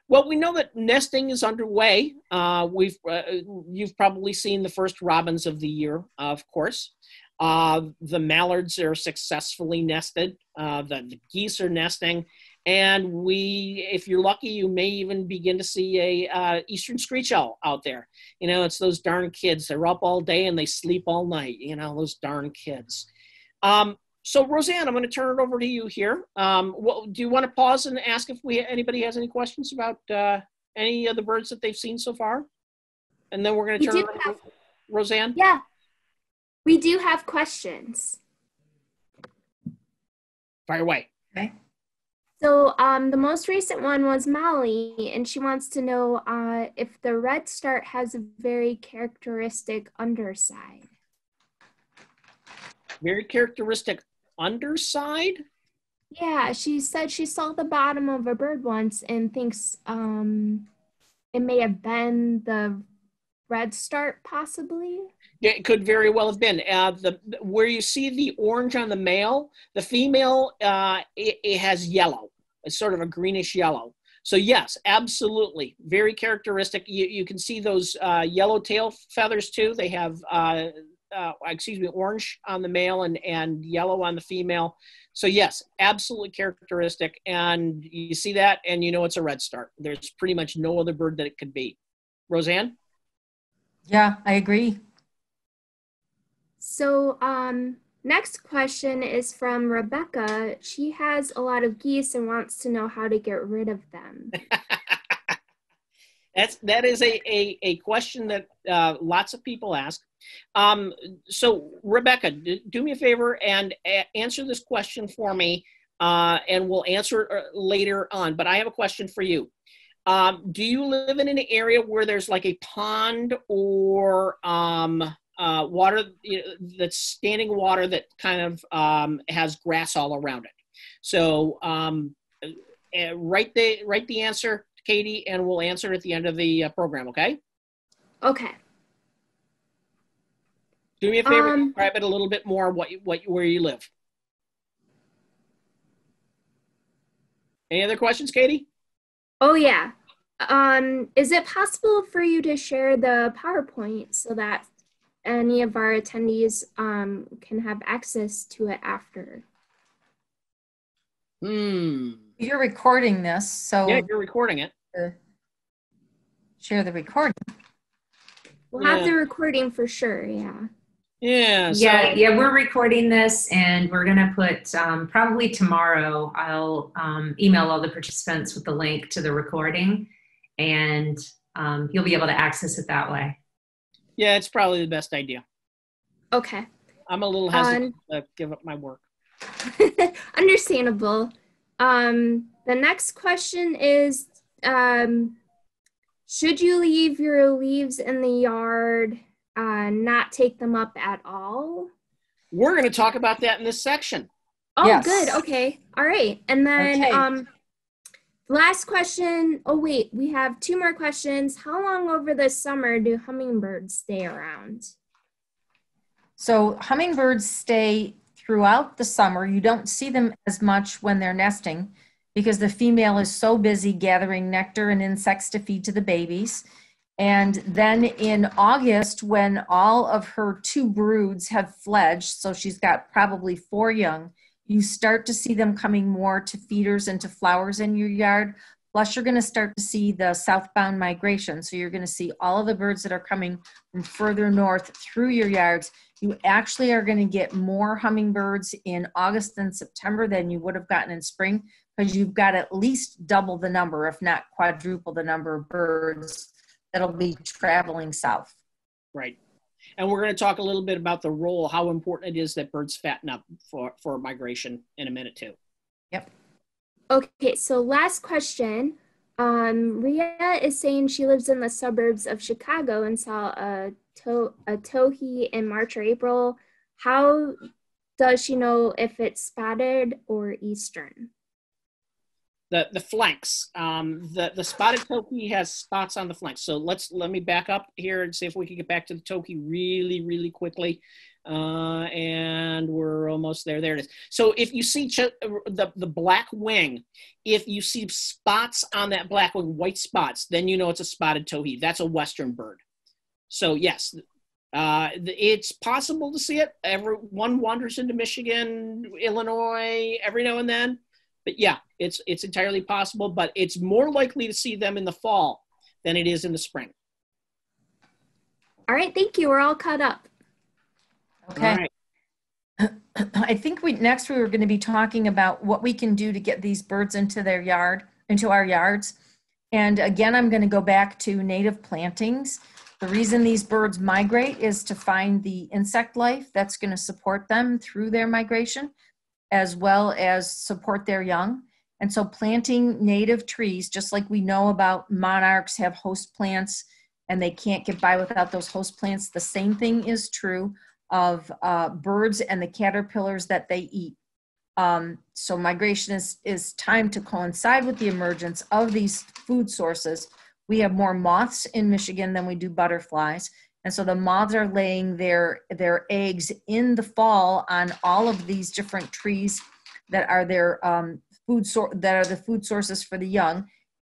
Well, we know that nesting is underway. Uh, we've uh, you've probably seen the first robins of the year, of course. Uh, the mallards are successfully nested. Uh, the, the, geese are nesting, and we if you're lucky you may even begin to see a uh, eastern screech owl out there. You know it's those darn kids. They're up all day and they sleep all night you know those darn kids. Um, so roseanne i'm going to turn it over to you here. Um, what, do you want to pause and ask if we anybody has any questions about uh, any of the birds that they've seen so far? And then we're going to turn it over have, to roseanne. Yeah. We do have questions. Fire away. Okay so um, the most recent one was Molly, and she wants to know uh, if the redstart has a very characteristic underside. Very characteristic underside? Yeah, she said she saw the bottom of a bird once and thinks um, it may have been the redstart, possibly. Yeah, it could very well have been. Uh, the where you see the orange on the male, the female, uh, it, it has yellow. It's sort of a greenish yellow. So yes, absolutely, very characteristic. You, you can see those uh, yellow tail feathers too. They have, uh, uh, excuse me, orange on the male and, and yellow on the female. So yes, absolutely characteristic. And you see that and you know it's a red start. There's pretty much no other bird that it could be. Roseanne? Yeah, I agree. So um, Next question is from Rebecca. She has a lot of geese and wants to know how to get rid of them. That's that is a, a, a question that uh, lots of people ask. Um, so Rebecca, do, do, me a favor and a- answer this question for me, uh, and we'll answer uh, later on. But I have a question for you. Um, do you live in an area where there's like a pond or um, uh, water you know, that's standing water that kind of um, has grass all around it. So um, uh, write the write the answer, Katie, and we'll answer it at the end of the uh, program. Okay. Okay. Do me a favor, um, describe it a little bit more. What you, what where you live. Any other questions, Katie? Oh yeah. Um, is it possible for you to share the PowerPoint so that any of our attendees um, can have access to it after. Hmm. You're recording this, so yeah, you're recording it. Share the recording. We'll yeah. have the recording for sure. Yeah. Yeah. So, Yeah, yeah, we're recording this and we're gonna put, um, probably tomorrow, I'll, um, email all the participants with the link to the recording. And, um, you'll be able to access it that way. Yeah, it's probably the best idea. Okay. I'm a little hesitant to give up my work. Understandable. Um, the next question is um, Should you leave your leaves in the yard, uh, not take them up at all? We're going to talk about that in this section. Oh, Yes. good. Okay. All right. And then Okay. um, last question. Oh, wait. We have two more questions. How long over the summer do hummingbirds stay around? So hummingbirds stay throughout the summer. You don't see them as much when they're nesting because the female is so busy gathering nectar and insects to feed to the babies. And then in August, when all of her two broods have fledged, so she's got probably four young, you start to see them coming more to feeders and to flowers in your yard. Plus, you're going to start to see the southbound migration. So you're going to see all of the birds that are coming from further north through your yards you actually are going to get more hummingbirds in August and September than you would have gotten in spring because you've got at least double the number, if not quadruple the number of birds that'll be traveling south. Right. And we're going to talk a little bit about the role, how important it is that birds fatten up for, for migration in a minute, too. Yep. Okay, so last question. Um, Ria is saying she lives in the suburbs of Chicago and saw a, to- a towhee in March or April. How does she know if it's spotted or eastern? The, the flanks, um, the, the spotted towhee has spots on the flanks. So let's, let me back up here and see if we can get back to the towhee really, really quickly. Uh, and we're almost there. There it is. So if you see ch- the, the black wing, if you see spots on that black wing, white spots, then you know it's a spotted towhee. That's a western bird. So yes, uh, it's possible to see it. Everyone wanders into Michigan, Illinois every now and then. But yeah, it's it's entirely possible. But it's more likely to see them in the fall than it is in the spring. All right, thank you. We're all caught up. Okay. All right. I think we next we were going to be talking about what we can do to get these birds into their yard, into our yards. And again, I'm going to go back to native plantings. The reason these birds migrate is to find the insect life that's going to support them through their migration, as well as support their young. And so planting native trees, just like we know about monarchs have host plants and they can't get by without those host plants, the same thing is true of uh, birds and the caterpillars that they eat. Um, so migration is, is timed to coincide with the emergence of these food sources. We have more moths in Michigan than we do butterflies. And so the moths are laying their, their eggs in the fall on all of these different trees that are their um, food sor- that are the food sources for the young.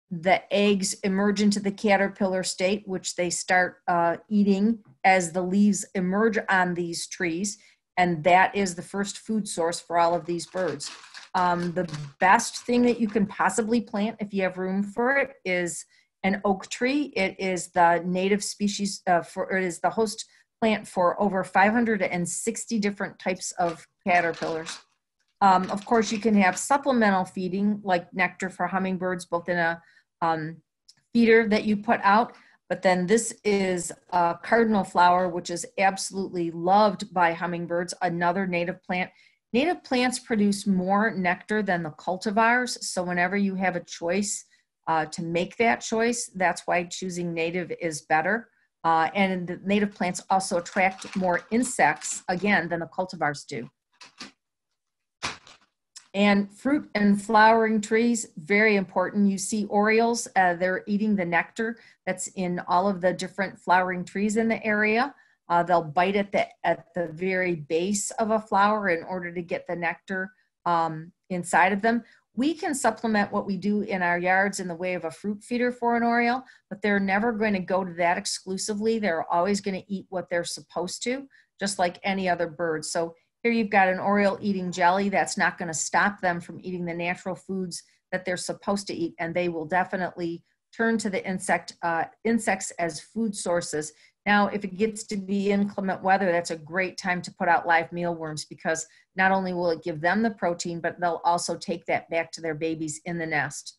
The eggs emerge into the caterpillar state, which they start uh, eating as the leaves emerge on these trees. And that is the first food source for all of these birds. Um, the best thing that you can possibly plant, if you have room for it, is an oak tree. It is the native species uh, for, it is the host plant for over 560 different types of caterpillars. Um, of course, you can have supplemental feeding like nectar for hummingbirds, both in a um, feeder that you put out, but then this is a cardinal flower, which is absolutely loved by hummingbirds, another native plant. Native plants produce more nectar than the cultivars. So whenever you have a choice uh, to make that choice, that's why choosing native is better. Uh, and the native plants also attract more insects, again, than the cultivars do. And fruit and flowering trees, very important. You see orioles, uh, they're eating the nectar that's in all of the different flowering trees in the area. Uh, they'll bite at the, at the very base of a flower in order to get the nectar um, inside of them. We can supplement what we do in our yards in the way of a fruit feeder for an oriole, but they're never going to go to that exclusively. They're always going to eat what they're supposed to, just like any other bird. So here you've got an oriole eating jelly. That's not going to stop them from eating the natural foods that they're supposed to eat, and they will definitely turn to the insect uh, insects as food sources Now, if it gets to be inclement weather, that's a great time to put out live mealworms because not only will it give them the protein, but they'll also take that back to their babies in the nest.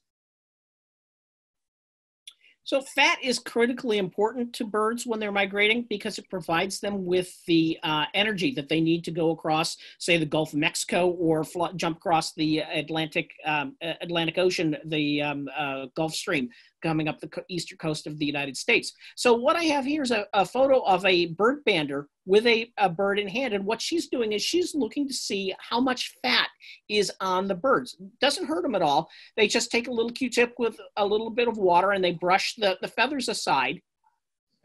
So fat is critically important to birds when they're migrating because it provides them with the uh, energy that they need to go across, say, the Gulf of Mexico or jump across the Atlantic um, Atlantic Ocean, the um, uh, Gulf Stream coming up the eastern coast of the United States. So what I have here is a, a photo of a bird bander with a, a, bird in hand. And what she's doing is she's looking to see how much fat is on the birds. Doesn't hurt them at all. They just take a little Q-tip with a little bit of water and they brush the, the feathers aside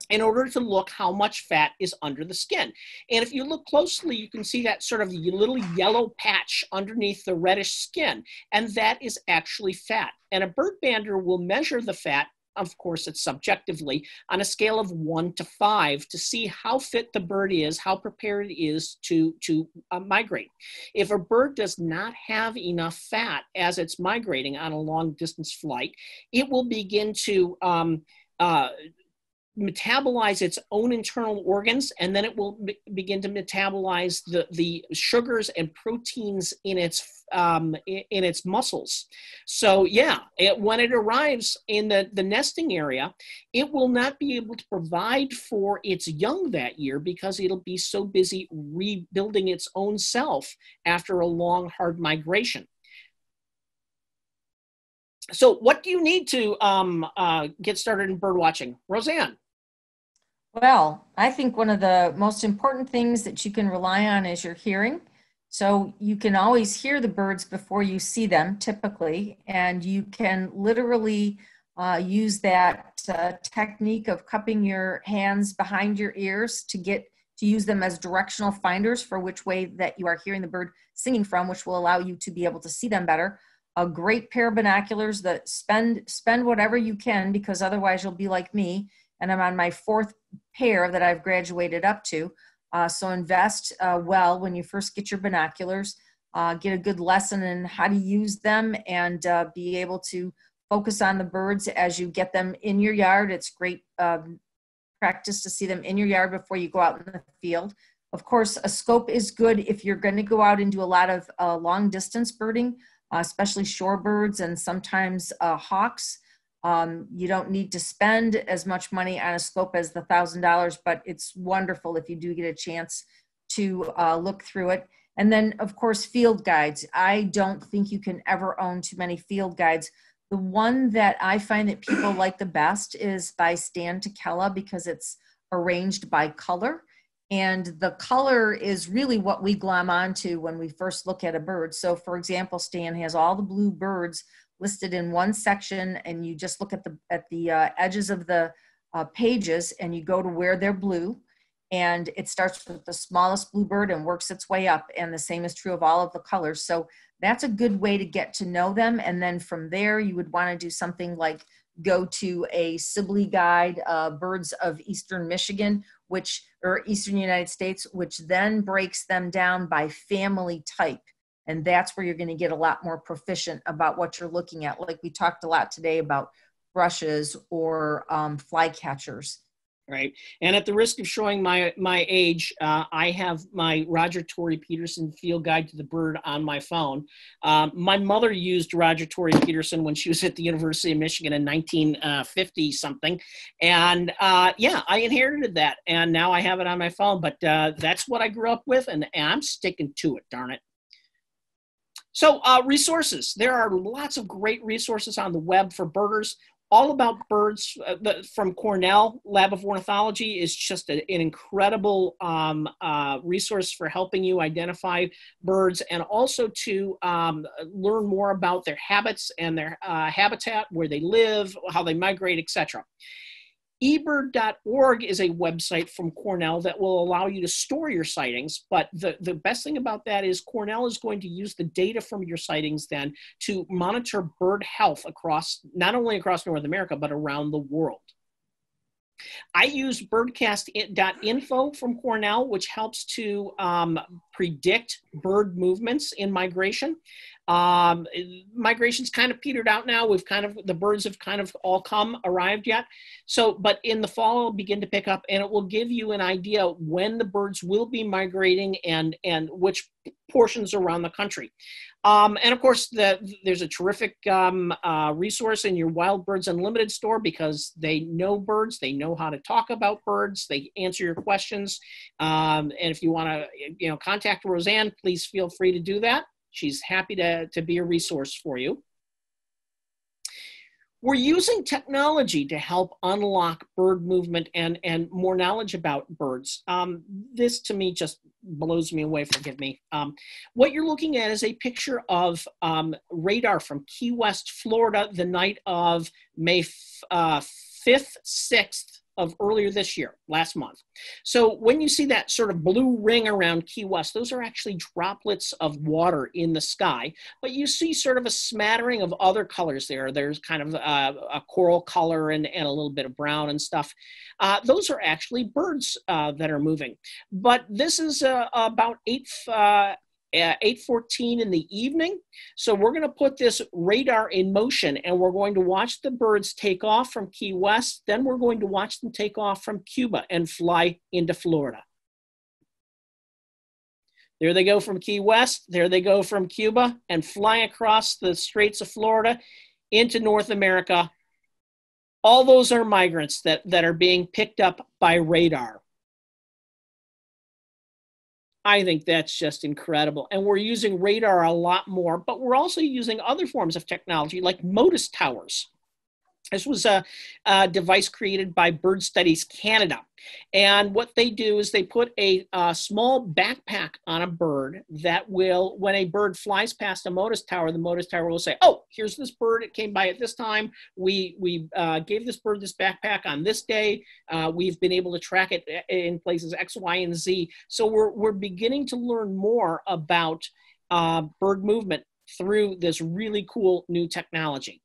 in order to look how much fat is under the skin. And if you look closely, you can see that sort of little yellow patch underneath the reddish skin, and that is actually fat. And a bird bander will measure the fat of course it's subjectively on a scale of one to five to see how fit the bird is how prepared it is to to uh, migrate if a bird does not have enough fat as it's migrating on a long distance flight it will begin to um, uh, metabolize its own internal organs and then it will begin to metabolize the, the sugars and proteins in its um, in its muscles. So yeah it, when it arrives in the, the nesting area it will not be able to provide for its young that year because it'll be so busy rebuilding its own self after a long hard migration. So what do you need to um, uh, get started in bird watching? Roseanne well, I think one of the most important things that you can rely on is your hearing. So you can always hear the birds before you see them, typically, and you can literally uh, use that uh, technique of cupping your hands behind your ears to get to use them as directional finders for which way that you are hearing the bird singing from, which will allow you to be able to see them better. A great pair of binoculars that spend spend whatever you can because otherwise you'll be like me and I'm on my fourth pair that I've graduated up to. Uh, so invest uh, well when you first get your binoculars, uh, get a good lesson in how to use them and uh, be able to focus on the birds as you get them in your yard. It's great um, practice to see them in your yard before you go out in the field. Of course, a scope is good if you're going to go out and do a lot of uh, long distance birding, uh, especially shorebirds and sometimes hawks. Um, you don't need to spend as much money on a scope as the thousand dollars, but it's wonderful if you do get a chance to uh, look through it. And then, of course, field guides. I don't think you can ever own too many field guides. The one that I find that people like the best is by Stan Tekiela because it's arranged by color. And the color is really what we glom onto when we first look at a bird. So, for example, Stan has all the blue birds listed in one section and you just look at the at the uh, edges of the uh, pages and you go to where they're blue and it starts with the smallest bluebird and works its way up and the same is true of all of the colors. So that's a good way to get to know them and then from there you would want to do something like go to a sibley guide uh, birds of eastern michigan which or eastern united states which then breaks them down by family type and that's where you're going to get a lot more proficient about what you're looking at. Like we talked a lot today about thrushes or um, flycatchers right. And at the risk of showing my my age uh, i have my roger tory peterson field guide to the bird on my phone. Um, my mother used roger tory peterson when she was at the university of michigan in 1950 uh, something and uh, yeah i inherited that and now i have it on my phone. But uh, that's what i grew up with and, and i'm sticking to it darn it so uh, resources, there are lots of great resources on the web for birders. All about birds uh, the, from Cornell Lab of Ornithology is just a, an incredible um, uh, resource for helping you identify birds and also to um, learn more about their habits and their uh, habitat, where they live, how they migrate, etc eBird.org is a website from Cornell that will allow you to store your sightings. But the, the best thing about that is Cornell is going to use the data from your sightings then to monitor bird health across, not only across North America, but around the world. I use birdcast.info from Cornell, which helps to um, predict bird movements in migration. Um, migration's kind of petered out now. We've kind of, the birds have kind of all come, arrived yet. So, but in the fall, it'll begin to pick up and it will give you an idea when the birds will be migrating and, and which portions around the country. Um, and of course, the, there's a terrific um, uh, resource in your Wild Birds Unlimited store because they know birds, they know how to talk about birds, they answer your questions. Um, and if you want to, you know, contact Roseanne, please feel free to do that. She's happy to, to be a resource for you. We're using technology to help unlock bird movement and, and more knowledge about birds. Um, this to me just blows me away, forgive me. Um, what you're looking at is a picture of um, radar from Key West, Florida, the night of May uh, 5th, 6th, of earlier this year, last month. So when you see that sort of blue ring around Key West, those are actually droplets of water in the sky, but you see sort of a smattering of other colors there. There's kind of a, a coral color and, and a little bit of brown and stuff. Uh, those are actually birds uh, that are moving. But this is uh, about eight, uh, Uh, 8.14 in the evening. So we're going to put this radar in motion and we're going to watch the birds take off from Key West. Then we're going to watch them take off from Cuba and fly into Florida. There they go from Key West. There they go from Cuba and fly across the Straits of Florida into North America. All those are migrants that, that are being picked up by radar. I think that's just incredible. And we're using radar a lot more, but we're also using other forms of technology like Motus towers. This was a, a, device created by Bird Studies Canada. And what they do is they put a, a, small backpack on a bird that will, when a bird flies past a Motus tower, the Motus tower will say, oh, here's this bird. It came by at this time. We, we uh, gave this bird this backpack on this day. Uh, we've been able to track it in places X, Y, and Z. So we're, we're beginning to learn more about uh, bird movement through this really cool new technology.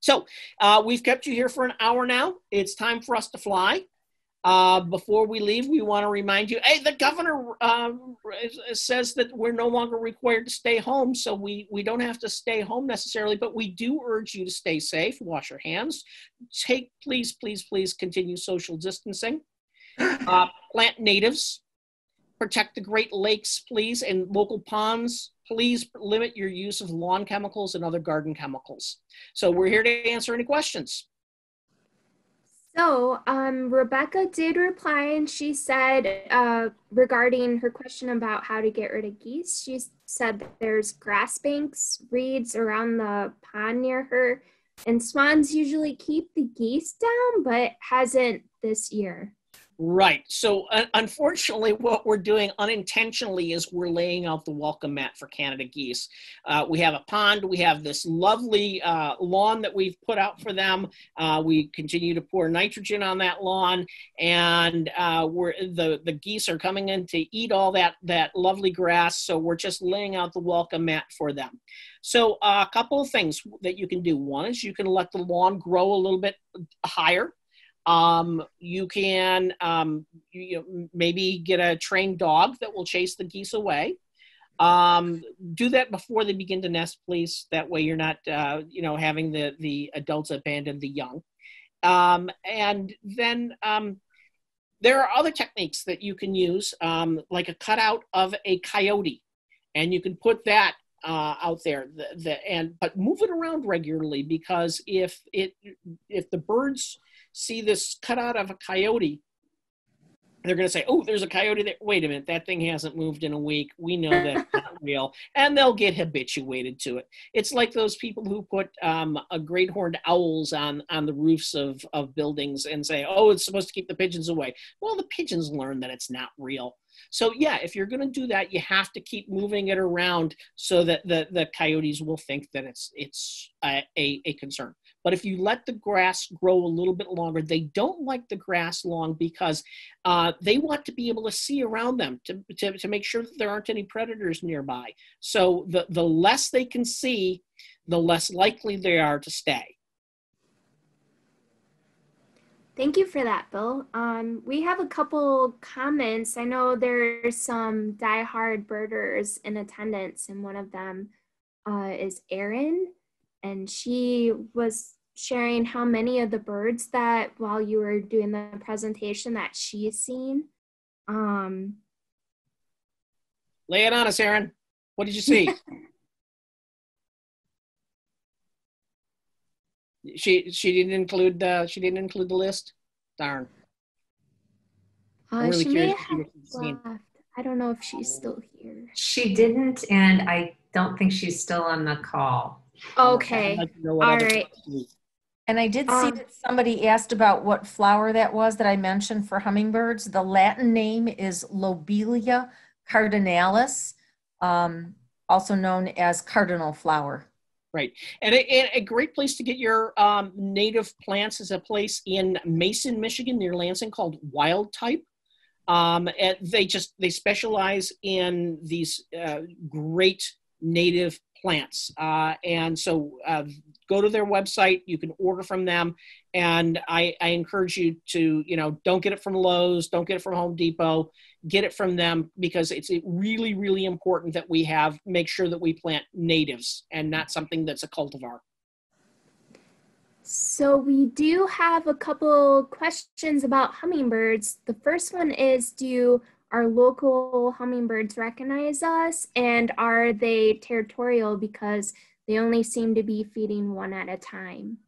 So uh, we've kept you here for an hour now. It's time for us to fly. Uh, before we leave, we want to remind you hey, the governor uh, says that we're no longer required to stay home, so we, we don't have to stay home necessarily, but we do urge you to stay safe, wash your hands, take, please, please, please continue social distancing, uh, plant natives, protect the Great Lakes, please, and local ponds. Please limit your use of lawn chemicals and other garden chemicals. So we're here to answer any questions. So um, Rebecca did reply and she said uh, regarding her question about how to get rid of geese, she said there's grass banks, reeds around the pond near her, and swans usually keep the geese down, but hasn't this year. Right. So, uh, unfortunately, what we're doing unintentionally is we're laying out the welcome mat for Canada geese. Uh, we have a pond. We have this lovely uh, lawn that we've put out for them. Uh, we continue to pour nitrogen on that lawn, and uh, we're the the geese are coming in to eat all that that lovely grass. So we're just laying out the welcome mat for them. So, uh, a couple of things that you can do. One is you can let the lawn grow a little bit higher um, you can um, you know, maybe get a trained dog that will chase the geese away. Um, do that before they begin to nest, please. That way, you're not uh, you know having the the adults abandon the young. Um, and then um, there are other techniques that you can use, um, like a cutout of a coyote, and you can put that uh, out there. The, the, and but move it around regularly because if it if the birds see this cutout of a coyote, they're going to say, "Oh, there's a coyote there." Wait a minute, that thing hasn't moved in a week. We know that's not real, and they'll get habituated to it. It's like those people who put um, a great horned owls on on the roofs of of buildings and say, "Oh, it's supposed to keep the pigeons away." Well, the pigeons learn that it's not real. So yeah, if you're going to do that, you have to keep moving it around so that the the coyotes will think that it's it's a, a, a concern. But if you let the grass grow a little bit longer, they don't like the grass long because uh, they want to be able to see around them to, to, to make sure that there aren't any predators nearby. So the, the less they can see, the less likely they are to stay. Thank you for that, Bill. Um, we have a couple comments. I know there's some die-hard birders in attendance, and one of them uh, is Erin, and she was sharing how many of the birds that while you were doing the presentation that she's seen. Um, Lay it on us, Erin. What did you see? she she didn't include the she didn't include the list. Darn. uh, really she may curious have what she's seen. left. I don't know if she's still here. She didn't, and I don't think she's still on the call. Okay. I'd like to know what All other right. questions- And I did see Um, that somebody asked about what flower that was that I mentioned for hummingbirds. The Latin name is Lobelia cardinalis, um, also known as cardinal flower. Right. And a, and a great place to get your um, native plants is a place in Mason, Michigan, near Lansing called Wildtype. Um, and they just they specialize in these uh, great native plants. Uh, and so uh, go to their website. You can order from them. And I, I encourage you to you know don't get it from Lowe's, don't get it from Home Depot. Get it from them because it's really really important that we have make sure that we plant natives and not something that's a cultivar. So we do have a couple questions about hummingbirds. The first one is do our local hummingbirds recognize us and are they territorial because they only seem to be feeding one at a time?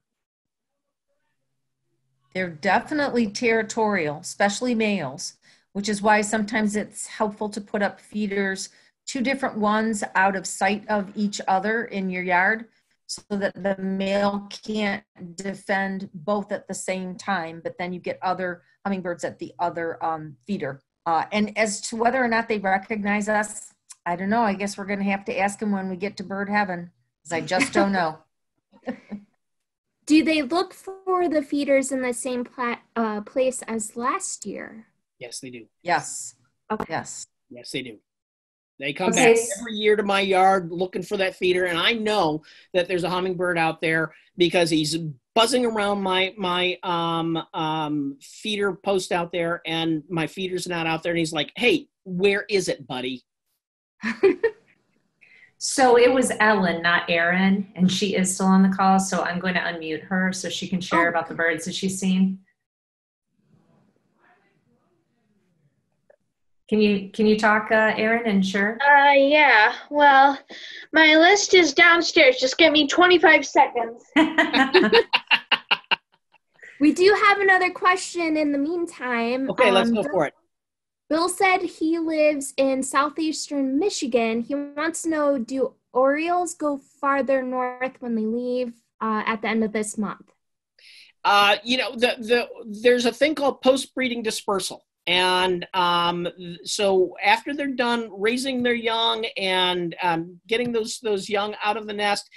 They're definitely territorial, especially males, which is why sometimes it's helpful to put up feeders, two different ones out of sight of each other in your yard so that the male can't defend both at the same time, but then you get other hummingbirds at the other um, feeder. Uh, and as to whether or not they recognize us, I don't know. I guess we're going to have to ask them when we get to bird heaven, because I just don't know. Do they look for the feeders in the same pla- uh, place as last year? Yes, they do. Yes. Okay. Yes. Yes, they do. They come Okay, back every year to my yard looking for that feeder, and I know that there's a hummingbird out there because he's buzzing around my my um, um, feeder post out there, and my feeder's not out there, and he's like, "Hey, where is it, buddy?" So it was Ellen, not Erin, and she is still on the call. So I'm going to unmute her so she can share Oh. about the birds that she's seen. Can you can you talk, uh, Erin and sure? Uh, yeah. Well, my list is downstairs. Just give me 25 seconds. We do have another question in the meantime. Okay, let's Um, go for it. Bill said he lives in southeastern Michigan. He wants to know do Orioles go farther north when they leave uh, at the end of this month? Uh, you know, the the there's a thing called post breeding dispersal, and um, so after they're done raising their young and um, getting those those young out of the nest,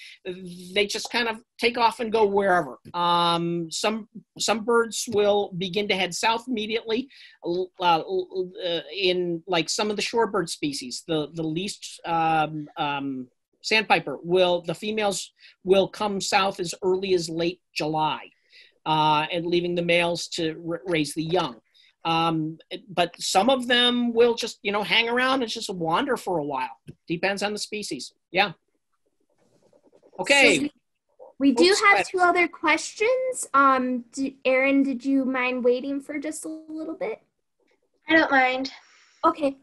they just kind of take off and go wherever. Um, some some birds will begin to head south immediately. Uh, uh, in like some of the shorebird species, the the least um, um, sandpiper will the females will come south as early as late July uh, and leaving the males to r- raise the young. Um, but some of them will just, you know, hang around and just wander for a while. Depends on the species. Yeah. Okay. So we, we do Oops, have two other questions. Um, do, Erin, did you mind waiting for just a little bit? I don't mind. Okay.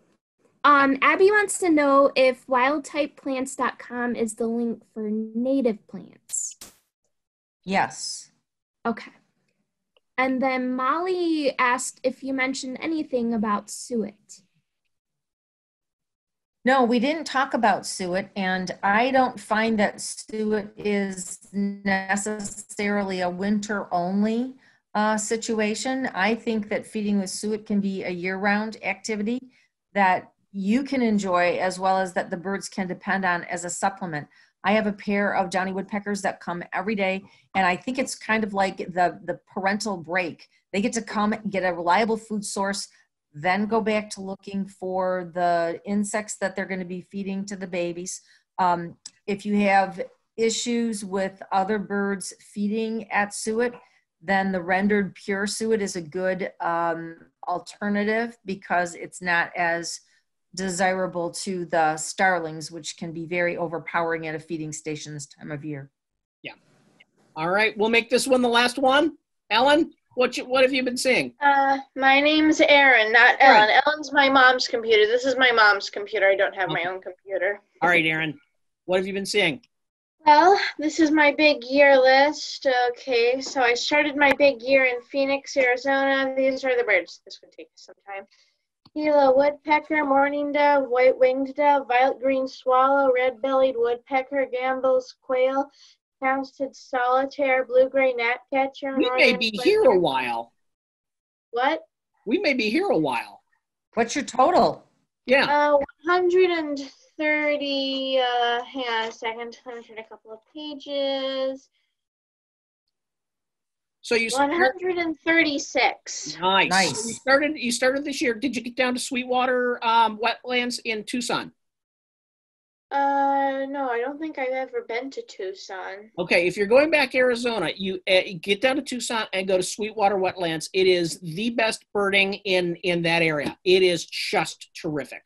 Um, Abby wants to know if wildtypeplants.com is the link for native plants. Yes. Okay. And then Molly asked if you mentioned anything about suet. No, we didn't talk about suet, and I don't find that suet is necessarily a winter only uh, situation. I think that feeding with suet can be a year round activity that you can enjoy as well as that the birds can depend on as a supplement. I have a pair of Downy Woodpeckers that come every day, and I think it's kind of like the, the parental break. They get to come get a reliable food source then go back to looking for the insects that they're going to be feeding to the babies. Um, if you have issues with other birds feeding at suet, then the rendered pure suet is a good um, alternative because it's not as desirable to the starlings, which can be very overpowering at a feeding station this time of year. Yeah. All right, we'll make this one the last one. Ellen, what you, what have you been seeing? Uh, my name's Erin, not Erin. Ellen. Ellen's my mom's computer. This is my mom's computer. I don't have my own computer. All right, Aaron, what have you been seeing? Well, this is my big year list. Okay, so I started my big year in Phoenix, Arizona. These are the birds. This would take some time. Gila woodpecker, mourning dove, white-winged dove, violet-green swallow, red-bellied woodpecker, Gambel's quail, Townsend's solitaire, blue-gray gnatcatcher. We may be flicker. here a while. What? We may be here a while. What's your total? Yeah. Uh, 130, uh, hang on a second, let me turn a couple of pages. So you 136. nice. Nice. So you started. You started this year. Did you get down to Sweetwater um, wetlands in Tucson? Uh, no, I don't think I've ever been to Tucson. Okay, if you're going back Arizona, you uh, get down to Tucson and go to Sweetwater Wetlands. It is the best birding in in that area. It is just terrific.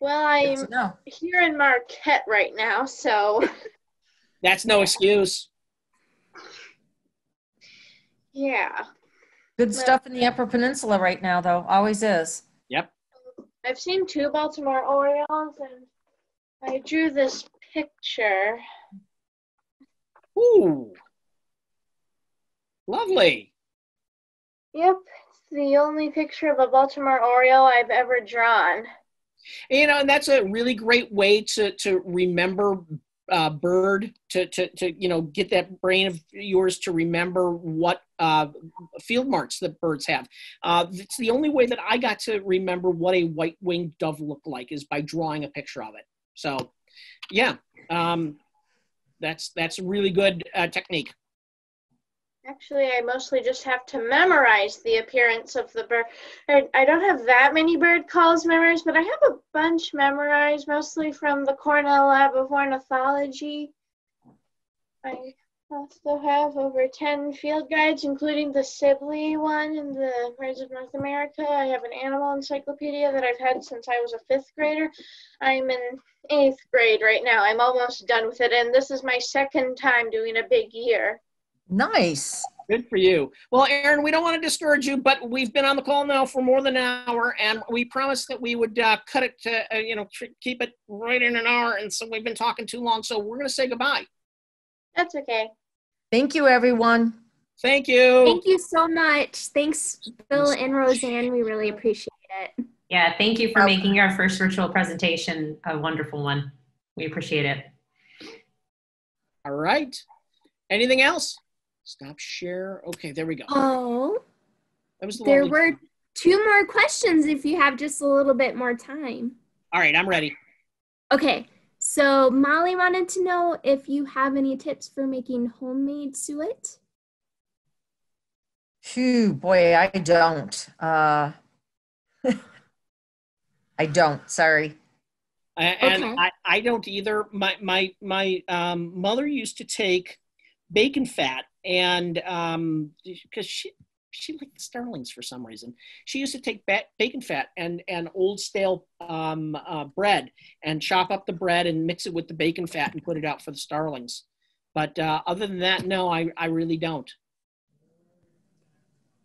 Well, I'm to here in Marquette right now, so That's no excuse. Yeah. Good stuff in the Upper Peninsula right now, though. Always is. Yep. I've seen two Baltimore Orioles, and I drew this picture. Ooh, lovely. Yep, it's the only picture of a Baltimore Oriole I've ever drawn. You know, and that's a really great way to to remember uh, bird to to to you know get that brain of yours to remember what uh, field marks that birds have. Uh, it's the only way that I got to remember what a white winged dove looked like is by drawing a picture of it. So, yeah, um, that's that's really good uh, technique. Actually, I mostly just have to memorize the appearance of the bird. I don't have that many bird calls memorized, but I have a bunch memorized, mostly from the Cornell Lab of Ornithology. I also have over 10 field guides, including the Sibley one in the Birds of North America. I have an animal encyclopedia that I've had since I was a fifth grader. I'm in eighth grade right now. I'm almost done with it, and this is my second time doing a big year. Nice. Good for you. Well, Aaron, we don't want to discourage you, but we've been on the call now for more than an hour, and we promised that we would uh, cut it to, uh, you know, tr- keep it right in an hour. And so we've been talking too long, so we're going to say goodbye. That's okay. Thank you, everyone. Thank you. Thank you so much. Thanks, Bill and Roseanne. We really appreciate it. Yeah, thank you for making our first virtual presentation a wonderful one. We appreciate it. All right. Anything else? Stop share. Okay, there we go. Oh, That was the there lovely- were two more questions if you have just a little bit more time. All right, I'm ready. Okay, so Molly wanted to know if you have any tips for making homemade suet. Phew, boy, I don't. Uh, I don't. Sorry. A- And Okay. I, I don't either. My my my um, mother used to take bacon fat and um because she she liked the starlings for some reason. She used to take ba- bacon fat and and old stale um, uh, bread and chop up the bread and mix it with the bacon fat and put it out for the starlings. But uh, other than that, no, I I really don't.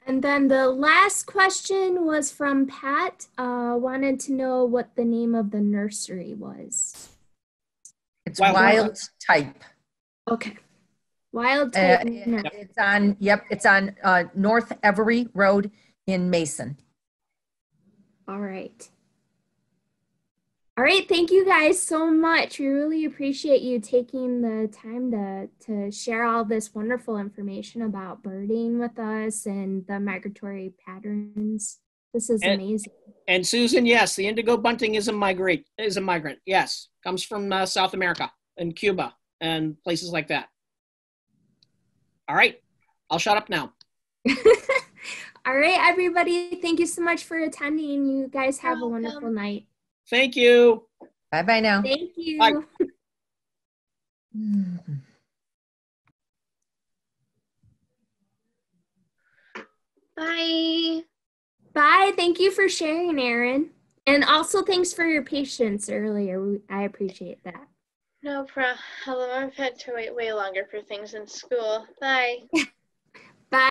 And then the last question was from Pat. Uh, wanted to know what the name of the nursery was. It's Wild wild, type. Okay. Wild Uh, type. it- it's on, yep, it's on uh, North Every Road in Mason. All right. All right, thank you guys so much. We really appreciate you taking the time to to share all this wonderful information about birding with us and the migratory patterns. This is And- amazing. And Susan, yes, the indigo bunting is a migrate is a migrant. Yes, comes from uh, South America and Cuba and places like that. All right, I'll shut up now. all right, everybody, thank you so much for attending. You guys have a wonderful night. Thank you. Bye-bye now. Thank you. Bye. Bye. Bye. Thank you for sharing, Aaron. And also, thanks for your patience earlier. I appreciate that. No problem. I've had to wait way longer for things in school. Bye.